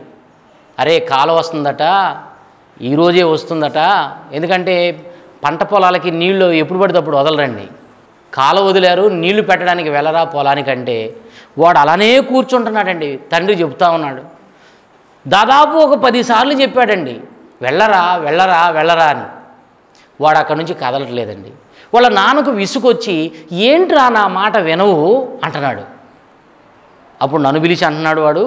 [SPEAKER 1] అరే కాలు వస్తుందట ఈరోజే వస్తుందట. ఎందుకంటే పంట పొలాలకి నీళ్ళు ఎప్పుడు పడితే అప్పుడు వదలరండి. కాల వదిలారు నీళ్ళు పెట్టడానికి వెళ్ళరా పొలానికంటే. వాడు అలానే కూర్చుంటున్నాడండి. తండ్రి చెబుతా ఉన్నాడు. దాదాపు ఒక పదిసార్లు చెప్పాడండి. వెళ్ళరా వెళ్ళరా వెళ్ళరా అని. వాడు అక్కడి నుంచి కదలట్లేదండి. వాళ్ళ నాన్నకు విసుకొచ్చి ఏంట్రా నా మాట వినవు? అంటున్నాడు. అప్పుడు నన్ను పిలిచి అంటున్నాడు వాడు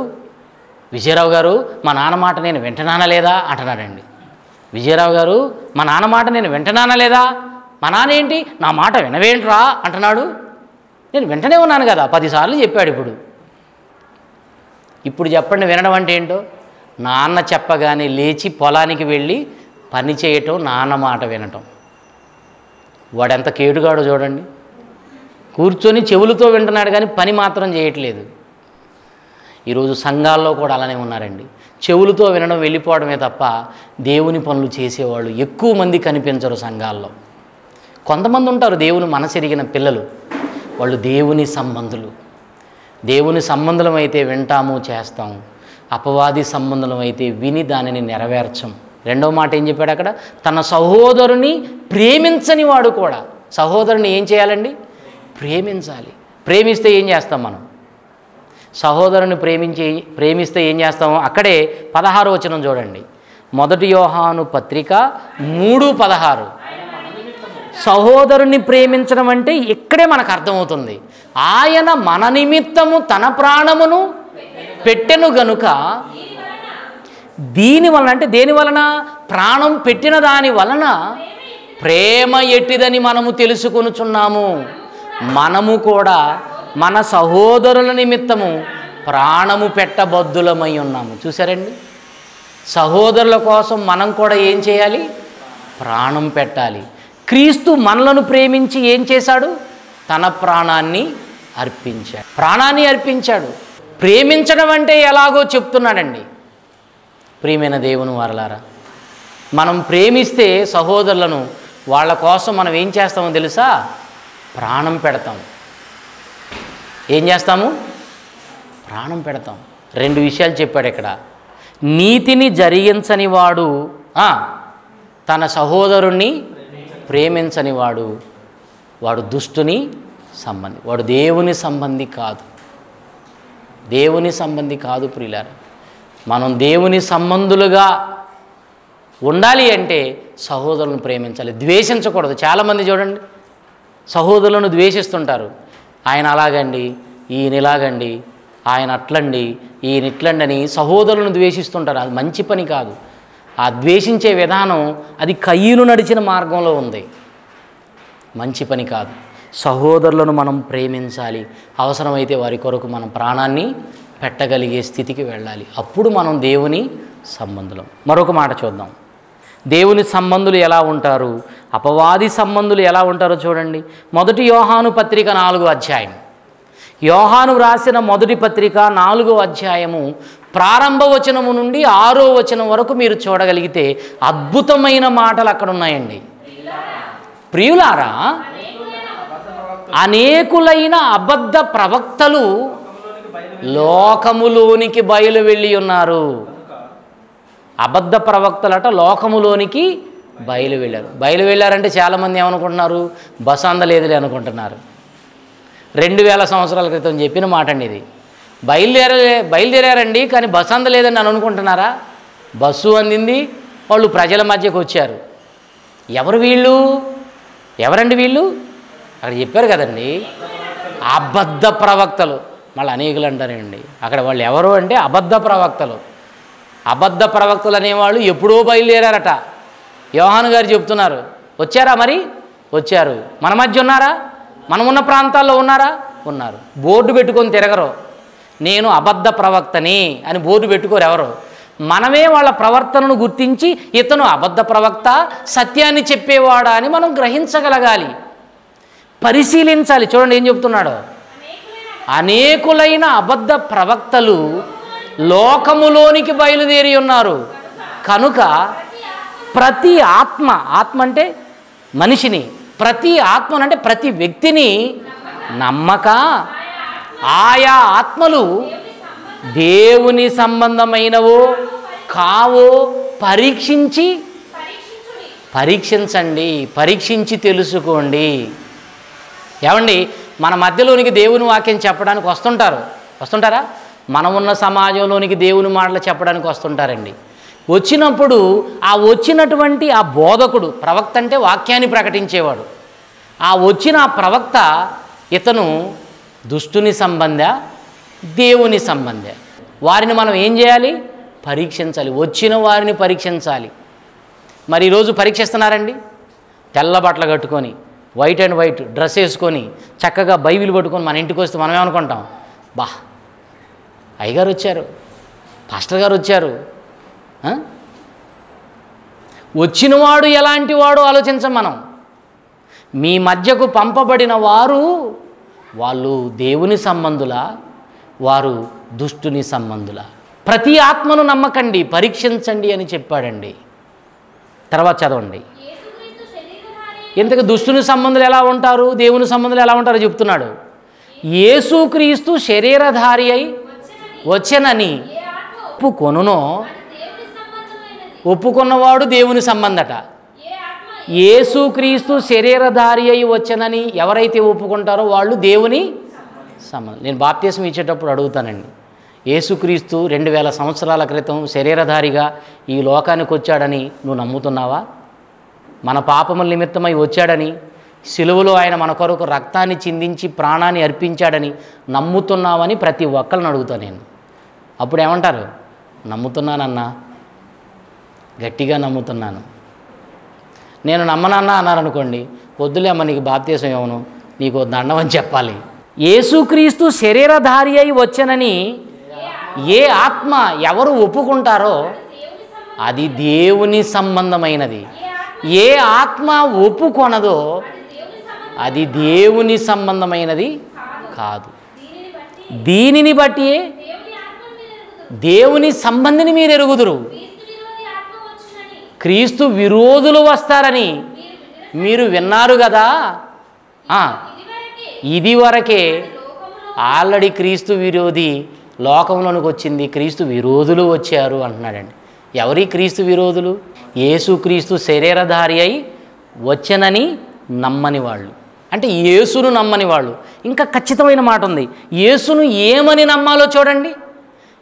[SPEAKER 1] విజయరావు గారు మా నాన్న మాట నేను వింటనానా లేదా? అంటున్నాడండి. విజయరావు గారు మా నాన్న మాట నేను వింటనానా లేదా? మా నాన్న ఏంటి? నా మాట వినవేంట్రా? అంటున్నాడు. నేను వెంటనే ఉన్నాను కదా పదిసార్లు చెప్పాడు ఇప్పుడు. ఇప్పుడు చెప్పండి వినడం అంటే ఏంటో? నాన్న చెప్పగానే లేచి పొలానికి వెళ్ళి పని చేయటం నాన్న మాట వినటం. వాడెంత కేటుగాడో చూడండి. కూర్చొని చెవులతో వింటున్నాడు కానీ పని మాత్రం చేయట్లేదు. ఈరోజు సంఘాల్లో కూడా అలానే ఉన్నారండి. చెవులతో వినడం వెళ్ళిపోవడమే తప్ప దేవుని పనులు చేసేవాళ్ళు ఎక్కువ మంది కనిపించరు సంఘాల్లో. కొంతమంది ఉంటారు దేవుని మనసెరిగిన పిల్లలు. వాళ్ళు దేవుని సంబంధులు. దేవుని సంబంధం అయితే వింటాము చేస్తాము. అపవాది సంబంధం అయితే విని దానిని నెరవేర్చం. రెండవ మాట ఏం చెప్పాడు అక్కడ? తన సహోదరుని ప్రేమించని వాడు కూడా. సహోదరుని ఏం చేయాలండి? ప్రేమించాలి. ప్రేమిస్తే ఏం చేస్తాం మనం? సహోదరుని ప్రేమించి ప్రేమిస్తే ఏం చేస్తామో అక్కడే పదహారు వచనం చూడండి. మొదటి యోహాను పత్రిక మూడు పదహారు. సహోదరుని ప్రేమించడం అంటే ఇక్కడే మనకు అర్థమవుతుంది. ఆయన మన నిమిత్తము తన ప్రాణమును పెట్టెను గనుక దీని వలన అంటే దేని వలన? ప్రాణం పెట్టిన దాని వలన ప్రేమ ఎట్టిదని మనము తెలుసుకొనుచున్నాము. మనము కూడా మన సహోదరుల నిమిత్తము ప్రాణము పెట్టబద్దులమై ఉన్నాము. చూసారండి సహోదరుల కోసం మనం కూడా ఏం చేయాలి? ప్రాణం పెట్టాలి. క్రీస్తు మనలను ప్రేమించి ఏం చేశాడు? తన ప్రాణాన్ని అర్పించాడు. ప్రాణాన్ని అర్పించాడు. ప్రేమించడం అంటే ఎలాగో చెప్తున్నాడండి. ప్రియమైన దేవుని వారలారా మనం ప్రేమిస్తే సహోదరులను వాళ్ళ కోసం మనం ఏం చేస్తామో తెలుసా? ప్రాణం పెడతాం. ఏం చేస్తాము? ప్రాణం పెడతాం. రెండు విషయాలు చెప్పాడు ఇక్కడ. నీతిని జరిగించని వాడు తన సహోదరుణ్ణి ప్రేమించని వాడు వాడు దుష్టుని సంబంధి వాడు దేవుని సంబంధి కాదు. దేవుని సంబంధి కాదు ప్రియులారా. మనం దేవుని సంబంధులుగా ఉండాలి అంటే సహోదరులను ప్రేమించాలి. ద్వేషించకూడదు. చాలామంది చూడండి సహోదరులను ద్వేషిస్తుంటారు. ఆయన అలాగండి ఈయన ఇలాగండి ఆయన అట్లండి ఈయన ఇట్లండి అని సహోదరులను ద్వేషిస్తుంటారు. అది మంచి పని కాదు. ఆ ద్వేషించే విధానం అది కయ్యూలు నడిచిన మార్గంలో ఉంది. మంచి పని కాదు. సహోదరులను మనం ప్రేమించాలి. అవసరమైతే వారి కొరకు మనం ప్రాణాన్ని పెట్టగలిగే స్థితికి వెళ్ళాలి. అప్పుడు మనం దేవుని సంబంధులం. మరొక మాట చూద్దాం. దేవుని సంబంధులు ఎలా ఉంటారు? అపవాది సంబంధులు ఎలా ఉంటారో చూడండి. మొదటి యోహాను పత్రిక నాలుగో అధ్యాయం. యోహాను రాసిన మొదటి పత్రిక నాలుగో అధ్యాయము ప్రారంభ వచనము నుండి ఆరో వచనం వరకు మీరు చూడగలిగితే అద్భుతమైన మాటలు అక్కడ ఉన్నాయండి. ప్రియులారా అనేకులైన అబద్ధ ప్రవక్తలు లోకములోనికి బయలు వెళ్ళి ఉన్నారు. అబద్ధ ప్రవక్తలట లోకములోనికి బయలు వెళ్ళారు బయలు వెళ్ళారంటే చాలామంది ఏమనుకుంటున్నారు? బస్ అందలేదులే అనుకుంటున్నారు. రెండు వేల సంవత్సరాల క్రితం చెప్పిన మాట అండి ఇది. బయలుదేరలే బయలుదేరారండి కానీ బస్సు అందలేదని అని అనుకుంటున్నారా? బస్సు అందింది వాళ్ళు ప్రజల మధ్యకు వచ్చారు. ఎవరు వీళ్ళు? ఎవరండి వీళ్ళు? అక్కడ చెప్పారు కదండి. అబద్ధ ప్రవక్తలు. మళ్ళీ అనేకులు అంటారండి. అక్కడ వాళ్ళు ఎవరు అంటే అబద్ధ ప్రవక్తలు. అబద్ధ ప్రవక్తలు అనేవాళ్ళు ఎప్పుడో బయలుదేరారట. యోహాను గారు చెప్తున్నారు వచ్చారా మరి? వచ్చారు. మన మధ్య ఉన్నారా? మనం ఉన్న ప్రాంతాల్లో ఉన్నారా? ఉన్నారు. బోర్డు పెట్టుకొని తిరగరు. నేను అబద్ధ ప్రవక్తని అని బోర్డు పెట్టుకోరు ఎవరు. మనమే వాళ్ళ ప్రవర్తనను గుర్తించి ఇతను అబద్ధ ప్రవక్త సత్యాన్ని చెప్పేవాడా అని మనం గ్రహించగలగాలి. పరిశీలించాలి. చూడండి ఏం చెప్తున్నాడో. అనేకులైన అబద్ధ ప్రవక్తలు లోకములోనికి బయలుదేరి ఉన్నారు. కనుక ప్రతి ఆత్మ ఆత్మ అంటే మనిషిని ప్రతి ఆత్మను అంటే ప్రతి వ్యక్తిని నమ్మక ఆయా ఆత్మలు దేవుని సంబంధమైనవో కావో పరీక్షించి పరీక్షించండి పరీక్షించి తెలుసుకోండి. ఏమండి? మన మధ్యలోనికి దేవుని వాక్యం చెప్పడానికి వస్తుంటారు. వస్తుంటారా? మనం ఉన్న సమాజంలోనికి దేవుని మాటలు చెప్పడానికి వస్తుంటారండి. వచ్చినప్పుడు ఆ వచ్చినటువంటి ఆ బోధకుడు ప్రవక్త అంటే వాక్యాన్ని ప్రకటించేవాడు. ఆ వచ్చిన ఆ ప్రవక్త ఇతను దుష్టుని సంబంధ దేవుని సంబంధ. వారిని మనం ఏం చేయాలి? పరీక్షించాలి. వచ్చిన వారిని పరీక్షించాలి. మరి ఈరోజు పరీక్షిస్తున్నారండి? తెల్ల బట్టలు కట్టుకొని వైట్ అండ్ వైట్ డ్రెస్ వేసుకొని చక్కగా బైబిల్ పట్టుకొని మన ఇంటికి వస్తే మనం ఏమనుకుంటాం? బా అయ్యగారు వచ్చారు పాస్టర్ గారు వచ్చారు వచ్చినవాడు ఎలాంటి వాడు ఆలోచించం మనం. మీ మధ్యకు పంపబడిన వారు వాళ్ళు దేవుని సంబంధుల వారు దుష్టుని సంబంధుల. ప్రతి ఆత్మను నమ్మకండి పరీక్షించండి అని చెప్పాడండి. తర్వాత చదవండి. ఇంతకు దుష్టుని సంబంధులు ఎలా ఉంటారు? దేవుని సంబంధులు ఎలా ఉంటారో చెప్తున్నాడు. యేసుక్రీస్తు శరీరధారి అయి
[SPEAKER 2] వచ్చనని
[SPEAKER 1] ఒప్పుకొనునో. ఒప్పుకున్నవాడు దేవుని సంబంధట.
[SPEAKER 2] ఏసుక్రీస్తు
[SPEAKER 1] యేసుక్రీస్తు శరీరధారి అయి వచ్చనని ఎవరైతే ఒప్పుకుంటారో వాళ్ళు దేవుని సంబంధం నేను బాప్తీసం ఇచ్చేటప్పుడు అడుగుతానండి. యేసుక్రీస్తు రెండు వేల సంవత్సరాల క్రితం శరీరధారిగా ఈ లోకానికి వచ్చాడని నువ్వు నమ్ముతున్నావా? మన పాపముల నిమిత్తమై వచ్చాడని సిలువలో ఆయన మన కొరకు రక్తాన్ని చిందించి ప్రాణాన్ని అర్పించాడని నమ్ముతున్నావని ప్రతి ఒక్కరిని అడుగుతా నేను. అప్పుడు ఏమంటారు? నమ్ముతున్నానన్నా గట్టిగా నమ్ముతున్నాను. నేను నమ్మనన్నా అన్నారనుకోండి వద్దులే అమ్మ నీకు బాప్తీసం ఇవ్వను నీకు దండం అని చెప్పాలి. యేసుక్రీస్తు శరీరధారి అయి వచ్చనని ఏ ఆత్మ ఎవరు ఒప్పుకుంటారో అది దేవుని సంబంధమైనది.
[SPEAKER 2] ఏ ఆత్మ
[SPEAKER 1] ఒప్పుకొనదో
[SPEAKER 2] అది దేవుని
[SPEAKER 1] సంబంధమైనది
[SPEAKER 2] కాదు. దీనిని బట్టి దేవుని
[SPEAKER 1] సంబంధిని మీరు ఎరుగుదురు.
[SPEAKER 2] క్రీస్తు
[SPEAKER 1] విరోధులు వస్తారని
[SPEAKER 2] మీరు
[SPEAKER 1] విన్నారు కదా?
[SPEAKER 2] ఇదివరకే
[SPEAKER 1] ఇది వరకే ఆల్రెడీ క్రీస్తు విరోధి లోకంలోనికి వచ్చింది. క్రీస్తు విరోధులు వచ్చారు అంటున్నాడండి. ఎవరి క్రీస్తు విరోధులు? యేసుక్రీస్తు శరీరధారి అయి వచ్చనని నమ్మని వాళ్ళు. అంటే యేసును నమ్మని వాళ్ళు. ఇంకా ఖచ్చితమైన మాట ఉంది. యేసును ఏమని నమ్మాలో చూడండి.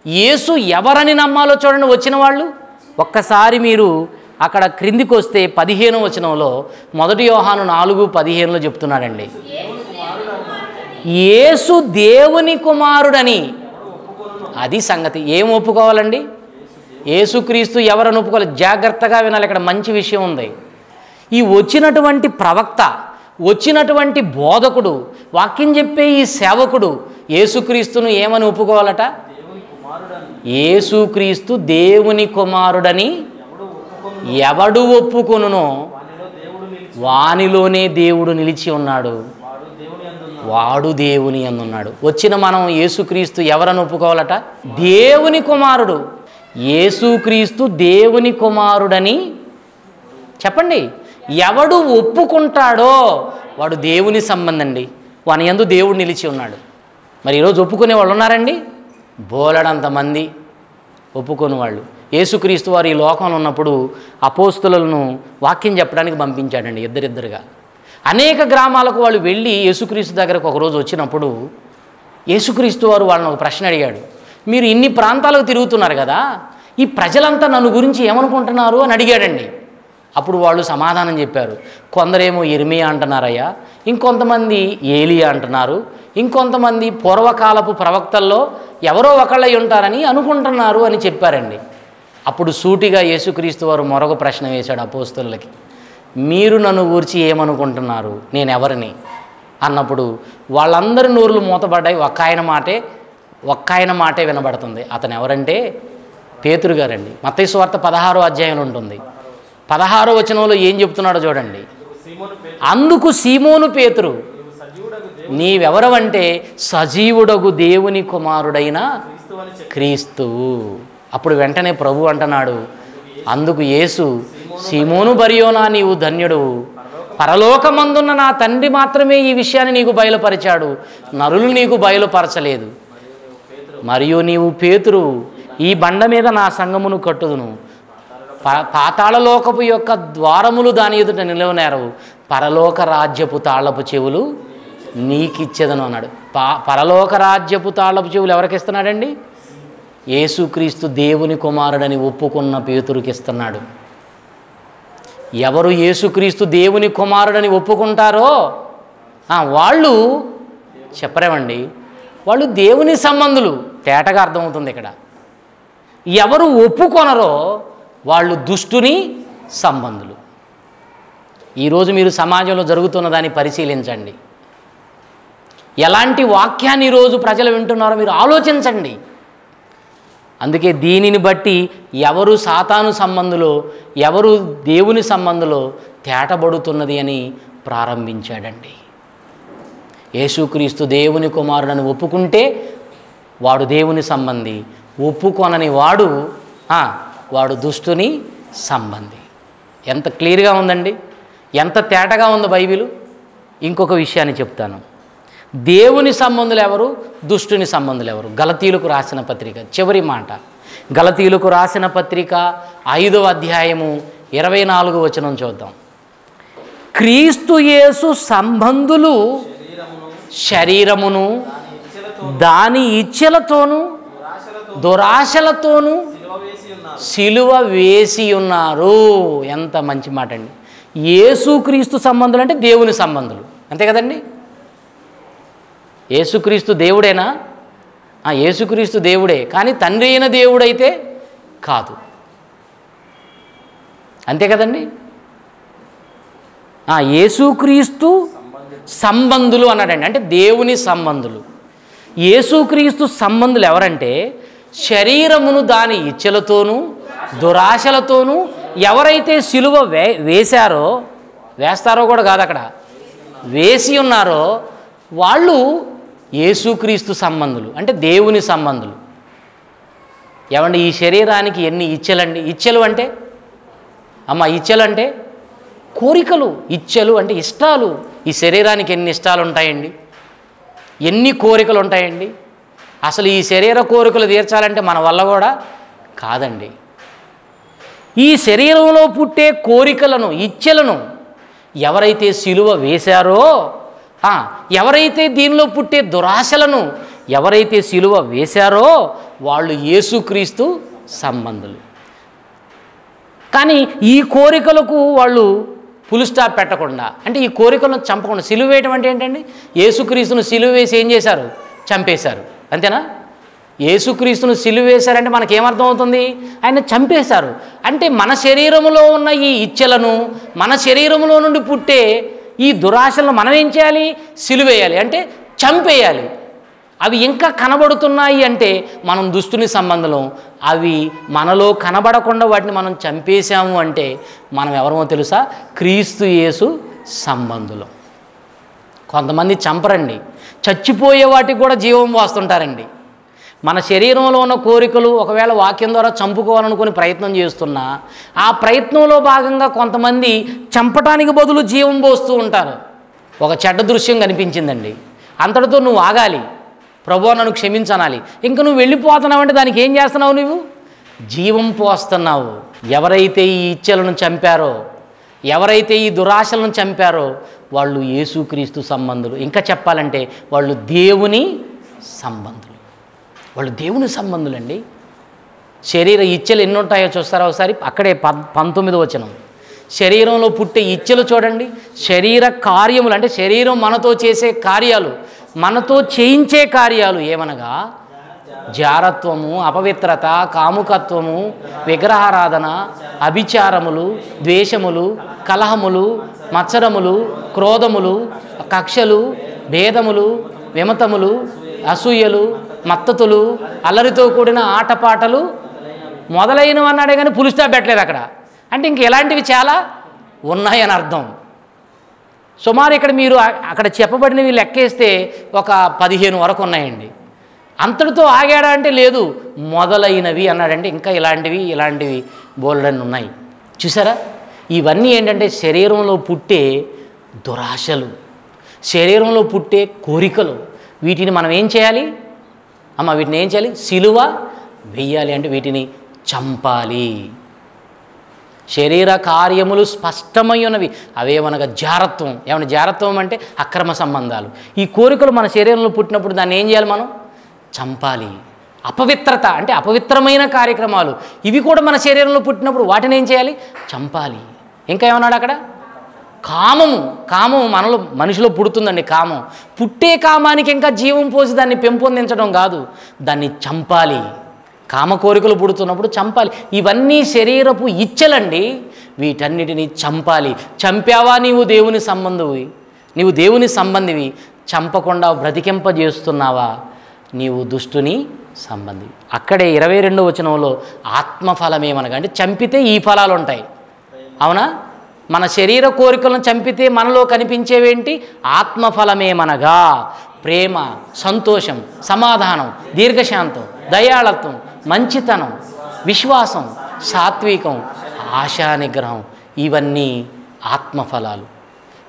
[SPEAKER 1] యేసు ఎవరని నమ్మాలో చూడండి వచ్చిన వాళ్ళు. ఒక్కసారి మీరు అక్కడ క్రిందికి వస్తే పదిహేను వచనంలో మొదటి యోహాను నాలుగు పదిహేనులో చెప్తున్నాడండి. యేసు దేవుని కుమారుడని. అది సంగతి. ఏం ఒప్పుకోవాలండి? యేసుక్రీస్తు ఎవరు ఒప్పుకోవాలి జాగ్రత్తగా వినాలి. ఇక్కడ మంచి విషయం ఉంది. ఈ వచ్చినటువంటి ప్రవక్త వచ్చినటువంటి బోధకుడు వాక్యం చెప్పే ఈ సేవకుడు యేసుక్రీస్తును ఏమని ఒప్పుకోవాలట? యేసుక్రీస్తు దేవుని కుమారుడని ఎవడు ఒప్పుకొనునో వానిలోనే దేవుడు నిలిచి ఉన్నాడు. వాడు దేవుని అందున్నాడు వచ్చిన మనం యేసుక్రీస్తు ఎవరని ఒప్పుకోవాలట? దేవుని కుమారుడు. యేసుక్రీస్తు దేవుని కుమారుడని చెప్పండి. ఎవడు ఒప్పుకుంటాడో వాడు దేవుని సంబంధండి. వాని ఎందు దేవుడు నిలిచి ఉన్నాడు. మరి ఈరోజు ఒప్పుకునే వాళ్ళు ఉన్నారండి? బోలడంతమంది ఒప్పుకొని వాళ్ళు. యేసుక్రీస్తు వారు ఈ లోకంలో ఉన్నప్పుడు అపోస్తులను వాక్యం చెప్పడానికి పంపించాడండి ఇద్దరిద్దరుగా. అనేక గ్రామాలకు వాళ్ళు వెళ్ళి యేసుక్రీస్తు దగ్గరకు ఒకరోజు వచ్చినప్పుడు యేసుక్రీస్తు వారు వాళ్ళని ఒక ప్రశ్న అడిగాడు. మీరు ఇన్ని ప్రాంతాలకు తిరుగుతున్నారు కదా ఈ ప్రజలంతా నన్ను గురించి ఏమనుకుంటున్నారు అని అడిగాడండి. అప్పుడు వాళ్ళు సమాధానం చెప్పారు. కొందరేమో ఇర్మియా అంటున్నారయ్యా ఇంకొంతమంది ఏలియా అంటున్నారు ఇంకొంతమంది పూర్వకాలపు ప్రవక్తల్లో ఎవరో ఒకళ్ళై ఉంటారని అనుకుంటున్నారు అని చెప్పారండి. అప్పుడు సూటిగా యేసుక్రీస్తు వారు మరొక ప్రశ్న వేశాడు అపోస్తులకి మీరు నన్ను ఊర్చి ఏమనుకుంటున్నారు? నేను ఎవరిని? అన్నప్పుడు వాళ్ళందరి నోరులు మూతపడ్డాయి ఒక్క ఆయన మాటే ఒక్క ఆయన మాటే వినబడుతుంది. అతను ఎవరంటే పేతురు గారండి. మత్తయి సువార్త పదహారో అధ్యాయంలో ఉంటుంది. పదహారో వచనంలో ఏం చెప్తున్నాడో చూడండి. అందుకు సీమోను పేతురు నీవెవరవంటే సజీవుడగు దేవుని కుమారుడైన క్రీస్తువు అప్పుడు వెంటనే ప్రభు అంటున్నాడు అందుకు యేసు సీమోను బరియోనా నీవు ధన్యుడు. పరలోకమందున్న నా తండ్రి మాత్రమే ఈ విషయాన్ని నీకు బయలుపరిచాడు. నరులు నీకు బయలుపరచలేదు. మరియు నీవు పేతురు ఈ బండ మీద నా సంగమును కట్టుదును. పాతాళలోకపు యొక్క ద్వారములు దాని ఎదుట నిలవనేరవు. పరలోక రాజ్యపు తాళపు చెవులు నీకిచ్చేదను అన్నాడు. పా పరలోక రాజ్యపు తాళపు చెవులు ఎవరికి ఇస్తున్నాడండి యేసుక్రీస్తు దేవుని కుమారుడని ఒప్పుకున్న పేతురికి ఇస్తున్నాడు ఎవరు యేసుక్రీస్తు దేవుని కుమారుడని ఒప్పుకుంటారో? వాళ్ళు చెప్పరేమండి. వాళ్ళు దేవుని సంబంధులు. తేటగా అర్థమవుతుంది ఇక్కడ. ఎవరు ఒప్పుకొనరో వాళ్ళు దుష్టుని సంబంధులు. ఈరోజు మీరు సమాజంలో జరుగుతున్న దాన్ని పరిశీలించండి. ఎలాంటి వాక్యాన్ని ఈరోజు ప్రజలు వింటున్నారో మీరు ఆలోచించండి. అందుకే దీనిని బట్టి ఎవరు సాతాను సంబంధులో ఎవరు దేవుని సంబంధులో తేటబడుతున్నది అని ప్రారంభించాడండి. యేసుక్రీస్తు దేవుని కుమారుడని ఒప్పుకుంటే వాడు దేవుని సంబంధి. ఒప్పుకొనని వాడు వాడు దుష్టుని సంబంధి. ఎంత క్లియర్గా ఉందండి? ఎంత తేటగా ఉంది బైబిల్? ఇంకొక విషయాన్ని చెప్తాను. దేవుని సంబంధులు ఎవరు? దుష్టుని సంబంధులు ఎవరు? గలతీలకు రాసిన పత్రిక చివరి మాట. గలతీలకు రాసిన పత్రిక ఐదవ అధ్యాయము ఇరవై నాలుగు వచనం చూద్దాం. క్రీస్తు యేసు సంబంధులు శరీరమును దాని ఇచ్చలతోనూ దురాశలతోనూ సిలువ వేసి ఉన్నారు. ఎంత మంచి మాట అండి యేసుక్రీస్తు సంబంధులు అంటే దేవుని సంబంధులు. అంతే కదండి? యేసుక్రీస్తు దేవుడేనా? ఆ, యేసుక్రీస్తు దేవుడే. కానీ తండ్రి అయిన దేవుడైతే కాదు. అంతే కదండి? ఆ, యేసుక్రీస్తు సంబంధులు అన్నాడండి. అంటే దేవుని సంబంధులు. యేసుక్రీస్తు సంబంధులు ఎవరంటే శరీరమును దాని ఇచ్చలతోనూ దురాశలతోనూ ఎవరైతే సిలువ వే వేశారో వేస్తారో కూడా కాదు అక్కడ వేసి ఉన్నారో వాళ్ళు యేసుక్రీస్తు సంబంధులు అంటే దేవుని సంబంధులు. ఏమండి ఈ శరీరానికి ఎన్ని ఇచ్చలండి? ఇచ్చలు అంటే? అమ్మ ఇచ్చలు అంటే కోరికలు ఇచ్చలు అంటే ఇష్టాలు. ఈ శరీరానికి ఎన్ని ఇష్టాలు ఉంటాయండి? ఎన్ని కోరికలు ఉంటాయండి? అసలు ఈ శరీర కోరికలు తీర్చాలంటే మన వల్ల కూడా కాదండి. ఈ శరీరంలో పుట్టే కోరికలను ఇచ్చలను ఎవరైతే సిలువ వేశారో ఎవరైతే దీనిలో పుట్టే దురాశలను ఎవరైతే సిలువ వేశారో వాళ్ళు యేసుక్రీస్తు సంబంధులు. కానీ ఈ కోరికలకు వాళ్ళు ఫుల్ స్టాప్ పెట్టకుండా. అంటే ఈ కోరికలను చంపకుండా. సిలువ వేయటం అంటే ఏంటండి? యేసుక్రీస్తును సిలువ వేసి ఏం చేశారు? చంపేశారు. అంతేనా? యేసుక్రీస్తును సిలువ వేశారంటే మనకేమర్థం అవుతుంది ఆయన చంపేశారు. అంటే మన శరీరంలో ఉన్న ఈ ఇచ్చలను మన శరీరంలో నుండి పుట్టే ఈ దురాశలను మనం ఏం చేయాలి? సిలువేయాలి అంటే చంపేయాలి. అవి ఇంకా కనబడుతున్నాయి అంటే మనం దుస్తుని సంబంధం అవి మనలో కనబడకుండా వాటిని మనం చంపేశాము అంటే మనం ఎవరమో తెలుసా? క్రీస్తు యేసు సంబంధులం. కొంతమంది చంపరండి. చచ్చిపోయే వాటికి కూడా జీవం పోస్తుంటారండి మన శరీరంలో ఉన్న కోరికలు ఒకవేళ వాక్యం ద్వారా చంపుకోవాలనుకుని ప్రయత్నం చేస్తున్నా ఆ ప్రయత్నంలో భాగంగా కొంతమంది చంపటానికి బదులు జీవం పోస్తూ ఉంటారు. ఒక చెడ్డ దృశ్యం కనిపించిందండి. అంతటితో నువ్వు ఆగాలి. ప్రభు నన్ను క్షమించనాలి. ఇంక నువ్వు వెళ్ళిపోతున్నావు అంటే దానికి ఏం చేస్తున్నావు నువ్వు? జీవం పోస్తున్నావు. ఎవరైతే ఈ ఇచ్చలను చంపారో ఎవరైతే ఈ దురాశలను చంపారో వాళ్ళు యేసుక్రీస్తు సంబంధులు. ఇంకా చెప్పాలంటే వాళ్ళు దేవుని సంబంధులు. వాళ్ళు దేవుని సంబంధులండి. శరీర ఇచ్చలు ఎన్ని ఉంటాయో చూస్తారా ఒకసారి? అక్కడే ప పంతొమ్మిది వచనం. శరీరంలో పుట్టే ఇచ్చలు చూడండి. శరీర కార్యములు అంటే శరీరం మనతో చేసే కార్యాలు మనతో చేయించే కార్యాలు ఏమనగా? జారత్వము అపవిత్రత కాముకత్వము విగ్రహారాధన అభిచారములు ద్వేషములు కలహములు మత్సరములు క్రోధములు కక్షలు భేదములు విమతములు అసూయలు మత్తతులు అల్లరితో కూడిన ఆటపాటలు మొదలైనవి అన్నాడే కానీ పులుస్తా పెట్టలేదు అక్కడ. అంటే ఇంక ఇలాంటివి చాలా ఉన్నాయని అర్థం. సుమారు ఇక్కడ మీరు అక్కడ చెప్పబడినవి లెక్కేస్తే ఒక పదిహేను వరకు ఉన్నాయండి. అంతటితో ఆగాడా అంటే లేదు మొదలైనవి అన్నాడంటే ఇంకా ఇలాంటివి ఇలాంటివి బోల్డన్ ఉన్నాయి. చూసారా? ఇవన్నీ ఏంటంటే శరీరంలో పుట్టే దురాశలు శరీరంలో పుట్టే కోరికలు. వీటిని మనం ఏం చేయాలి? అమ్మ వీటిని ఏం చేయాలి? సిలువ వెయ్యాలి అంటే వీటిని చంపాలి. శరీర కార్యములు స్పష్టమై ఉన్నవి అవేమనగా జారత్వం. ఏమైనా జారత్వం అంటే అక్రమ సంబంధాలు. ఈ కోరికలు మన శరీరంలో పుట్టినప్పుడు దాన్ని ఏం చేయాలి మనం? చంపాలి. అపవిత్రత అంటే అపవిత్రమైన కార్యక్రమాలు. ఇవి కూడా మన శరీరంలో పుట్టినప్పుడు వాటిని ఏం చేయాలి? చంపాలి. ఇంకా ఏమన్నాడు అక్కడ? కామము. కామము మనలో మనిషిలో పుడుతుందండి కామం. పుట్టే కామానికి ఇంకా జీవం పోసి దాన్ని పెంపొందించడం కాదు. దాన్ని చంపాలి. కామ కోరికలు పుడుతున్నప్పుడు చంపాలి. ఇవన్నీ శరీరపు ఇచ్చలండి. వీటన్నిటిని చంపాలి. చంపావా నీవు దేవుని సంబంధివి? నీవు దేవుని సంబంధివి. చంపకుండా బ్రతికింపజేస్తున్నావా? నీవు దుష్టుని సంబంధి అక్కడే ఇరవై రెండో వచనంలో ఆత్మఫలమేమనగా అంటే చంపితే ఈ ఫలాలు ఉంటాయి అవునా? మన శరీర కోరికలను చంపితే మనలో కనిపించేవేంటి? ఆత్మఫలమేమనగా ప్రేమ సంతోషం సమాధానం దీర్ఘశాంతం దయాళత్వం మంచితనం విశ్వాసం సాత్వికం ఆశా నిగ్రహం ఇవన్నీ ఆత్మఫలాలు.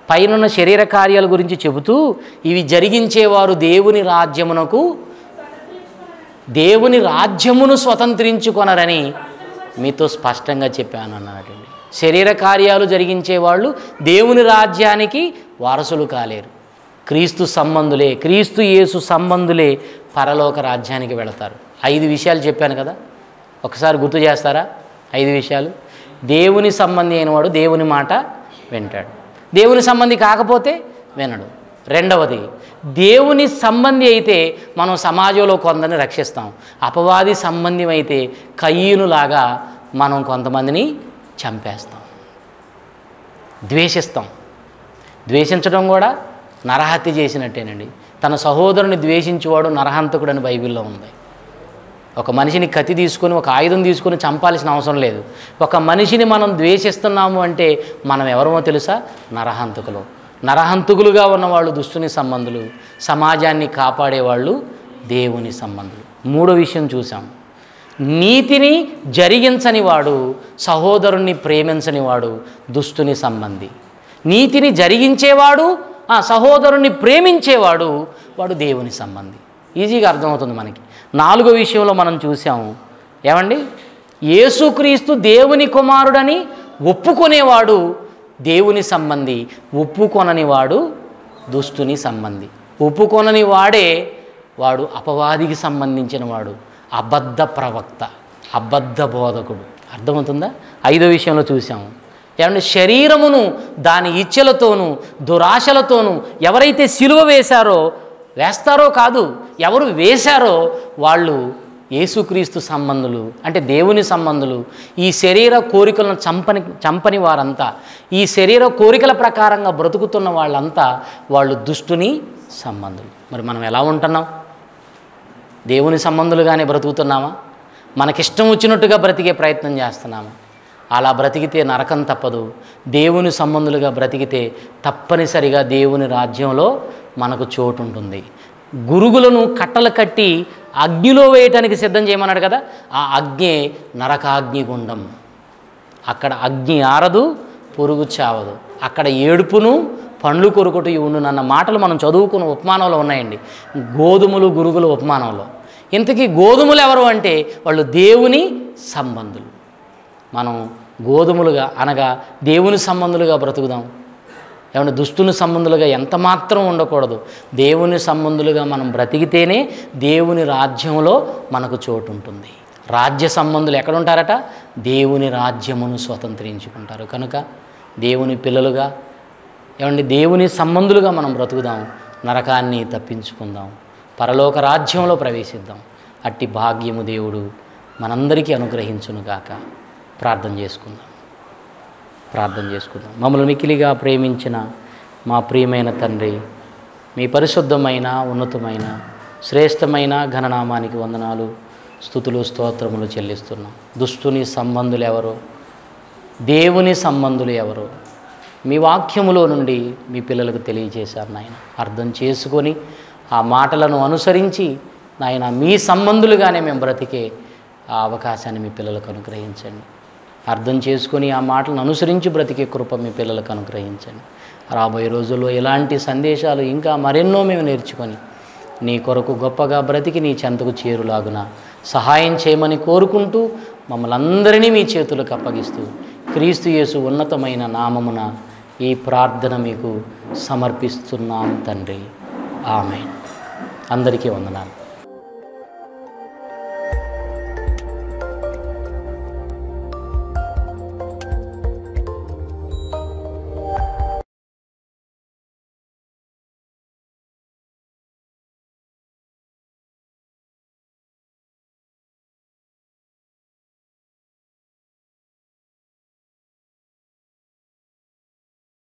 [SPEAKER 1] పైనున్న శరీర కార్యాల గురించి చెబుతూ ఇవి జరిగించేవారు దేవుని రాజ్యమునకు దేవుని రాజ్యమును స్వతంత్రించుకొనరని మీతో స్పష్టంగా చెప్పాను అన్నాడండి శరీర కార్యాలు జరిగించే వాళ్ళు దేవుని రాజ్యానికి వారసులు కాలేరు. క్రీస్తు సంబంధులే క్రీస్తు యేసు సంబంధులే పరలోక రాజ్యానికి వెళతారు. ఐదు విషయాలు చెప్పాను కదా? ఒకసారి గుర్తు చేస్తారా? ఐదు విషయాలు. దేవుని సంబంధి అయినవాడు దేవుని మాట వింటాడు. దేవుని సంబంధి కాకపోతే వినడు. రెండవది దేవుని సంబంధి అయితే మనం సమాజంలో కొందరిని రక్షిస్తాం. అపవాది సంబంధం అయితే కయ్యూనులాగా మనం కొంతమందిని చంపేస్తాం. ద్వేషిస్తాం. ద్వేషించడం కూడా నరహత్య చేసినట్టేనండి. తన సహోదరుని ద్వేషించేవాడు నరహంతకుడని బైబిల్లో ఉంది. ఒక మనిషిని కత్తి తీసుకొని ఒక ఆయుధం తీసుకొని చంపాల్సిన అవసరం లేదు. ఒక మనిషిని మనం ద్వేషిస్తున్నాము అంటే మనం ఎవరమో తెలుసా? నరహంతకులు. నరహంతుకులుగా ఉన్నవాళ్ళు దుష్టుని సంబంధులు సమాజాన్ని కాపాడేవాళ్ళు దేవుని సంబంధులు. మూడో విషయం చూసాం నీతిని జరిగించని వాడు సహోదరుణ్ణి ప్రేమించని వాడు దుష్టుని సంబంధి. నీతిని జరిగించేవాడు ఆ సహోదరుణ్ణి ప్రేమించేవాడు వాడు దేవుని సంబంధి. ఈజీగా అర్థమవుతుంది మనకి. నాలుగో విషయంలో మనం చూసాము. ఏమండి? యేసుక్రీస్తు దేవుని కుమారుడని ఒప్పుకునేవాడు దేవుని సంబంధి. ఒప్పుకొనని వాడు దుష్టుని సంబంధి. ఒప్పుకొనని వాడే వాడు అపవాదికి సంబంధించిన వాడు. అబద్ధ ప్రవక్త అబద్ధ బోధకుడు. అర్థమవుతుందా? ఐదో విషయంలో చూసాము. ఏమంటే శరీరమును దాని ఇచ్చలతోనూ దురాశలతోనూ ఎవరైతే సిలువ వేశారో వేస్తారో కాదు ఎవరు వేశారో వాళ్ళు యేసుక్రీస్తు సంబంధులు అంటే దేవుని సంబంధులు. ఈ శరీర కోరికలను చంపని చంపని వారంతా ఈ శరీర కోరికల ప్రకారంగా బ్రతుకుతున్న వాళ్ళంతా వాళ్ళు దుష్టుని సంబంధులు. మరి మనం ఎలా ఉంటున్నాం? దేవుని సంబంధులుగానే బ్రతుకుతున్నామా? మనకిష్టం వచ్చినట్టుగా బ్రతికే ప్రయత్నం చేస్తున్నామా? అలా బ్రతికితే నరకం తప్పదు. దేవుని సంబంధులుగా బ్రతికితే తప్పనిసరిగా దేవుని రాజ్యంలో మనకు చోటు ఉంటుంది గురుగులను కట్టలు కట్టి అగ్నిలో వేయటానికి సిద్ధం చేయమన్నాడు కదా ఆ అగ్ని నరకాగ్నిగుండం. అక్కడ అగ్ని ఆరదు పొరుగు చావదు. అక్కడ ఏడుపును పండ్లు కొరుకుట ఉండునన్న మాటలు మనం చదువుకున్న ఉపమానంలో ఉన్నాయండి. గోధుమలు గురుగులు ఉపమానంలో. ఇంతకీ గోధుమలు ఎవరు అంటే వాళ్ళు దేవుని సంబంధులు. మనం గోధుమలుగా అనగా దేవుని సంబంధులుగా బ్రతుకుదాం. ఏమన్నా దుస్తుని సంబంధులుగా ఎంత మాత్రం ఉండకూడదు. దేవుని సంబంధులుగా మనం బ్రతికితేనే దేవుని రాజ్యంలో మనకు చోటు ఉంటుంది రాజ్య సంబంధులు ఎక్కడ ఉంటారట దేవుని రాజ్యమును స్వతంత్రించుకుంటారు. కనుక దేవుని పిల్లలుగా ఏమండి దేవుని సంబంధులుగా మనం బ్రతుకుదాం. నరకాన్ని తప్పించుకుందాం. పరలోక రాజ్యంలో ప్రవేశిద్దాం. అట్టి భాగ్యము దేవుడు మనందరికీ అనుగ్రహించునుగాక. ప్రార్థన చేసుకుందాం. ప్రార్థన చేసుకుందాం. మమ్మల్ని మికిలిగా ప్రేమించిన మా ప్రియమైన తండ్రి మీ పరిశుద్ధమైన ఉన్నతమైన శ్రేష్టమైన ఘననామానికి వందనాలు స్థుతులు స్తోత్రములు చెల్లిస్తున్నాం. దుష్టుని సంబంధులు ఎవరో? దేవుని సంబంధులు ఎవరో? మీ వాక్యములో నుండి మీ పిల్లలకు తెలియజేశారు నాయన. అర్థం చేసుకొని ఆ మాటలను అనుసరించి నాయన మీ సంబంధులుగానే మేము బ్రతికే ఆ అవకాశాన్ని మీ పిల్లలకు అనుగ్రహించండి. అర్థం చేసుకొని ఆ మాటలను అనుసరించి బ్రతికే కృప మీ పిల్లలకు అనుగ్రహించండి. రాబోయే రోజుల్లో ఇలాంటి సందేశాలు ఇంకా మరెన్నో మేము నేర్చుకొని నీ కొరకు గొప్పగా బ్రతికి నీ చెంతకు చేరులాగున సహాయం చేయమని కోరుకుంటూ మమ్మల్ని అందరినీ మీ చేతులకు అప్పగిస్తూ క్రీస్తు యేసు ఉన్నతమైన నామమున ఈ ప్రార్థన మీకు సమర్పిస్తున్నాం తండ్రి. ఆమె అందరికీ వందనాలు.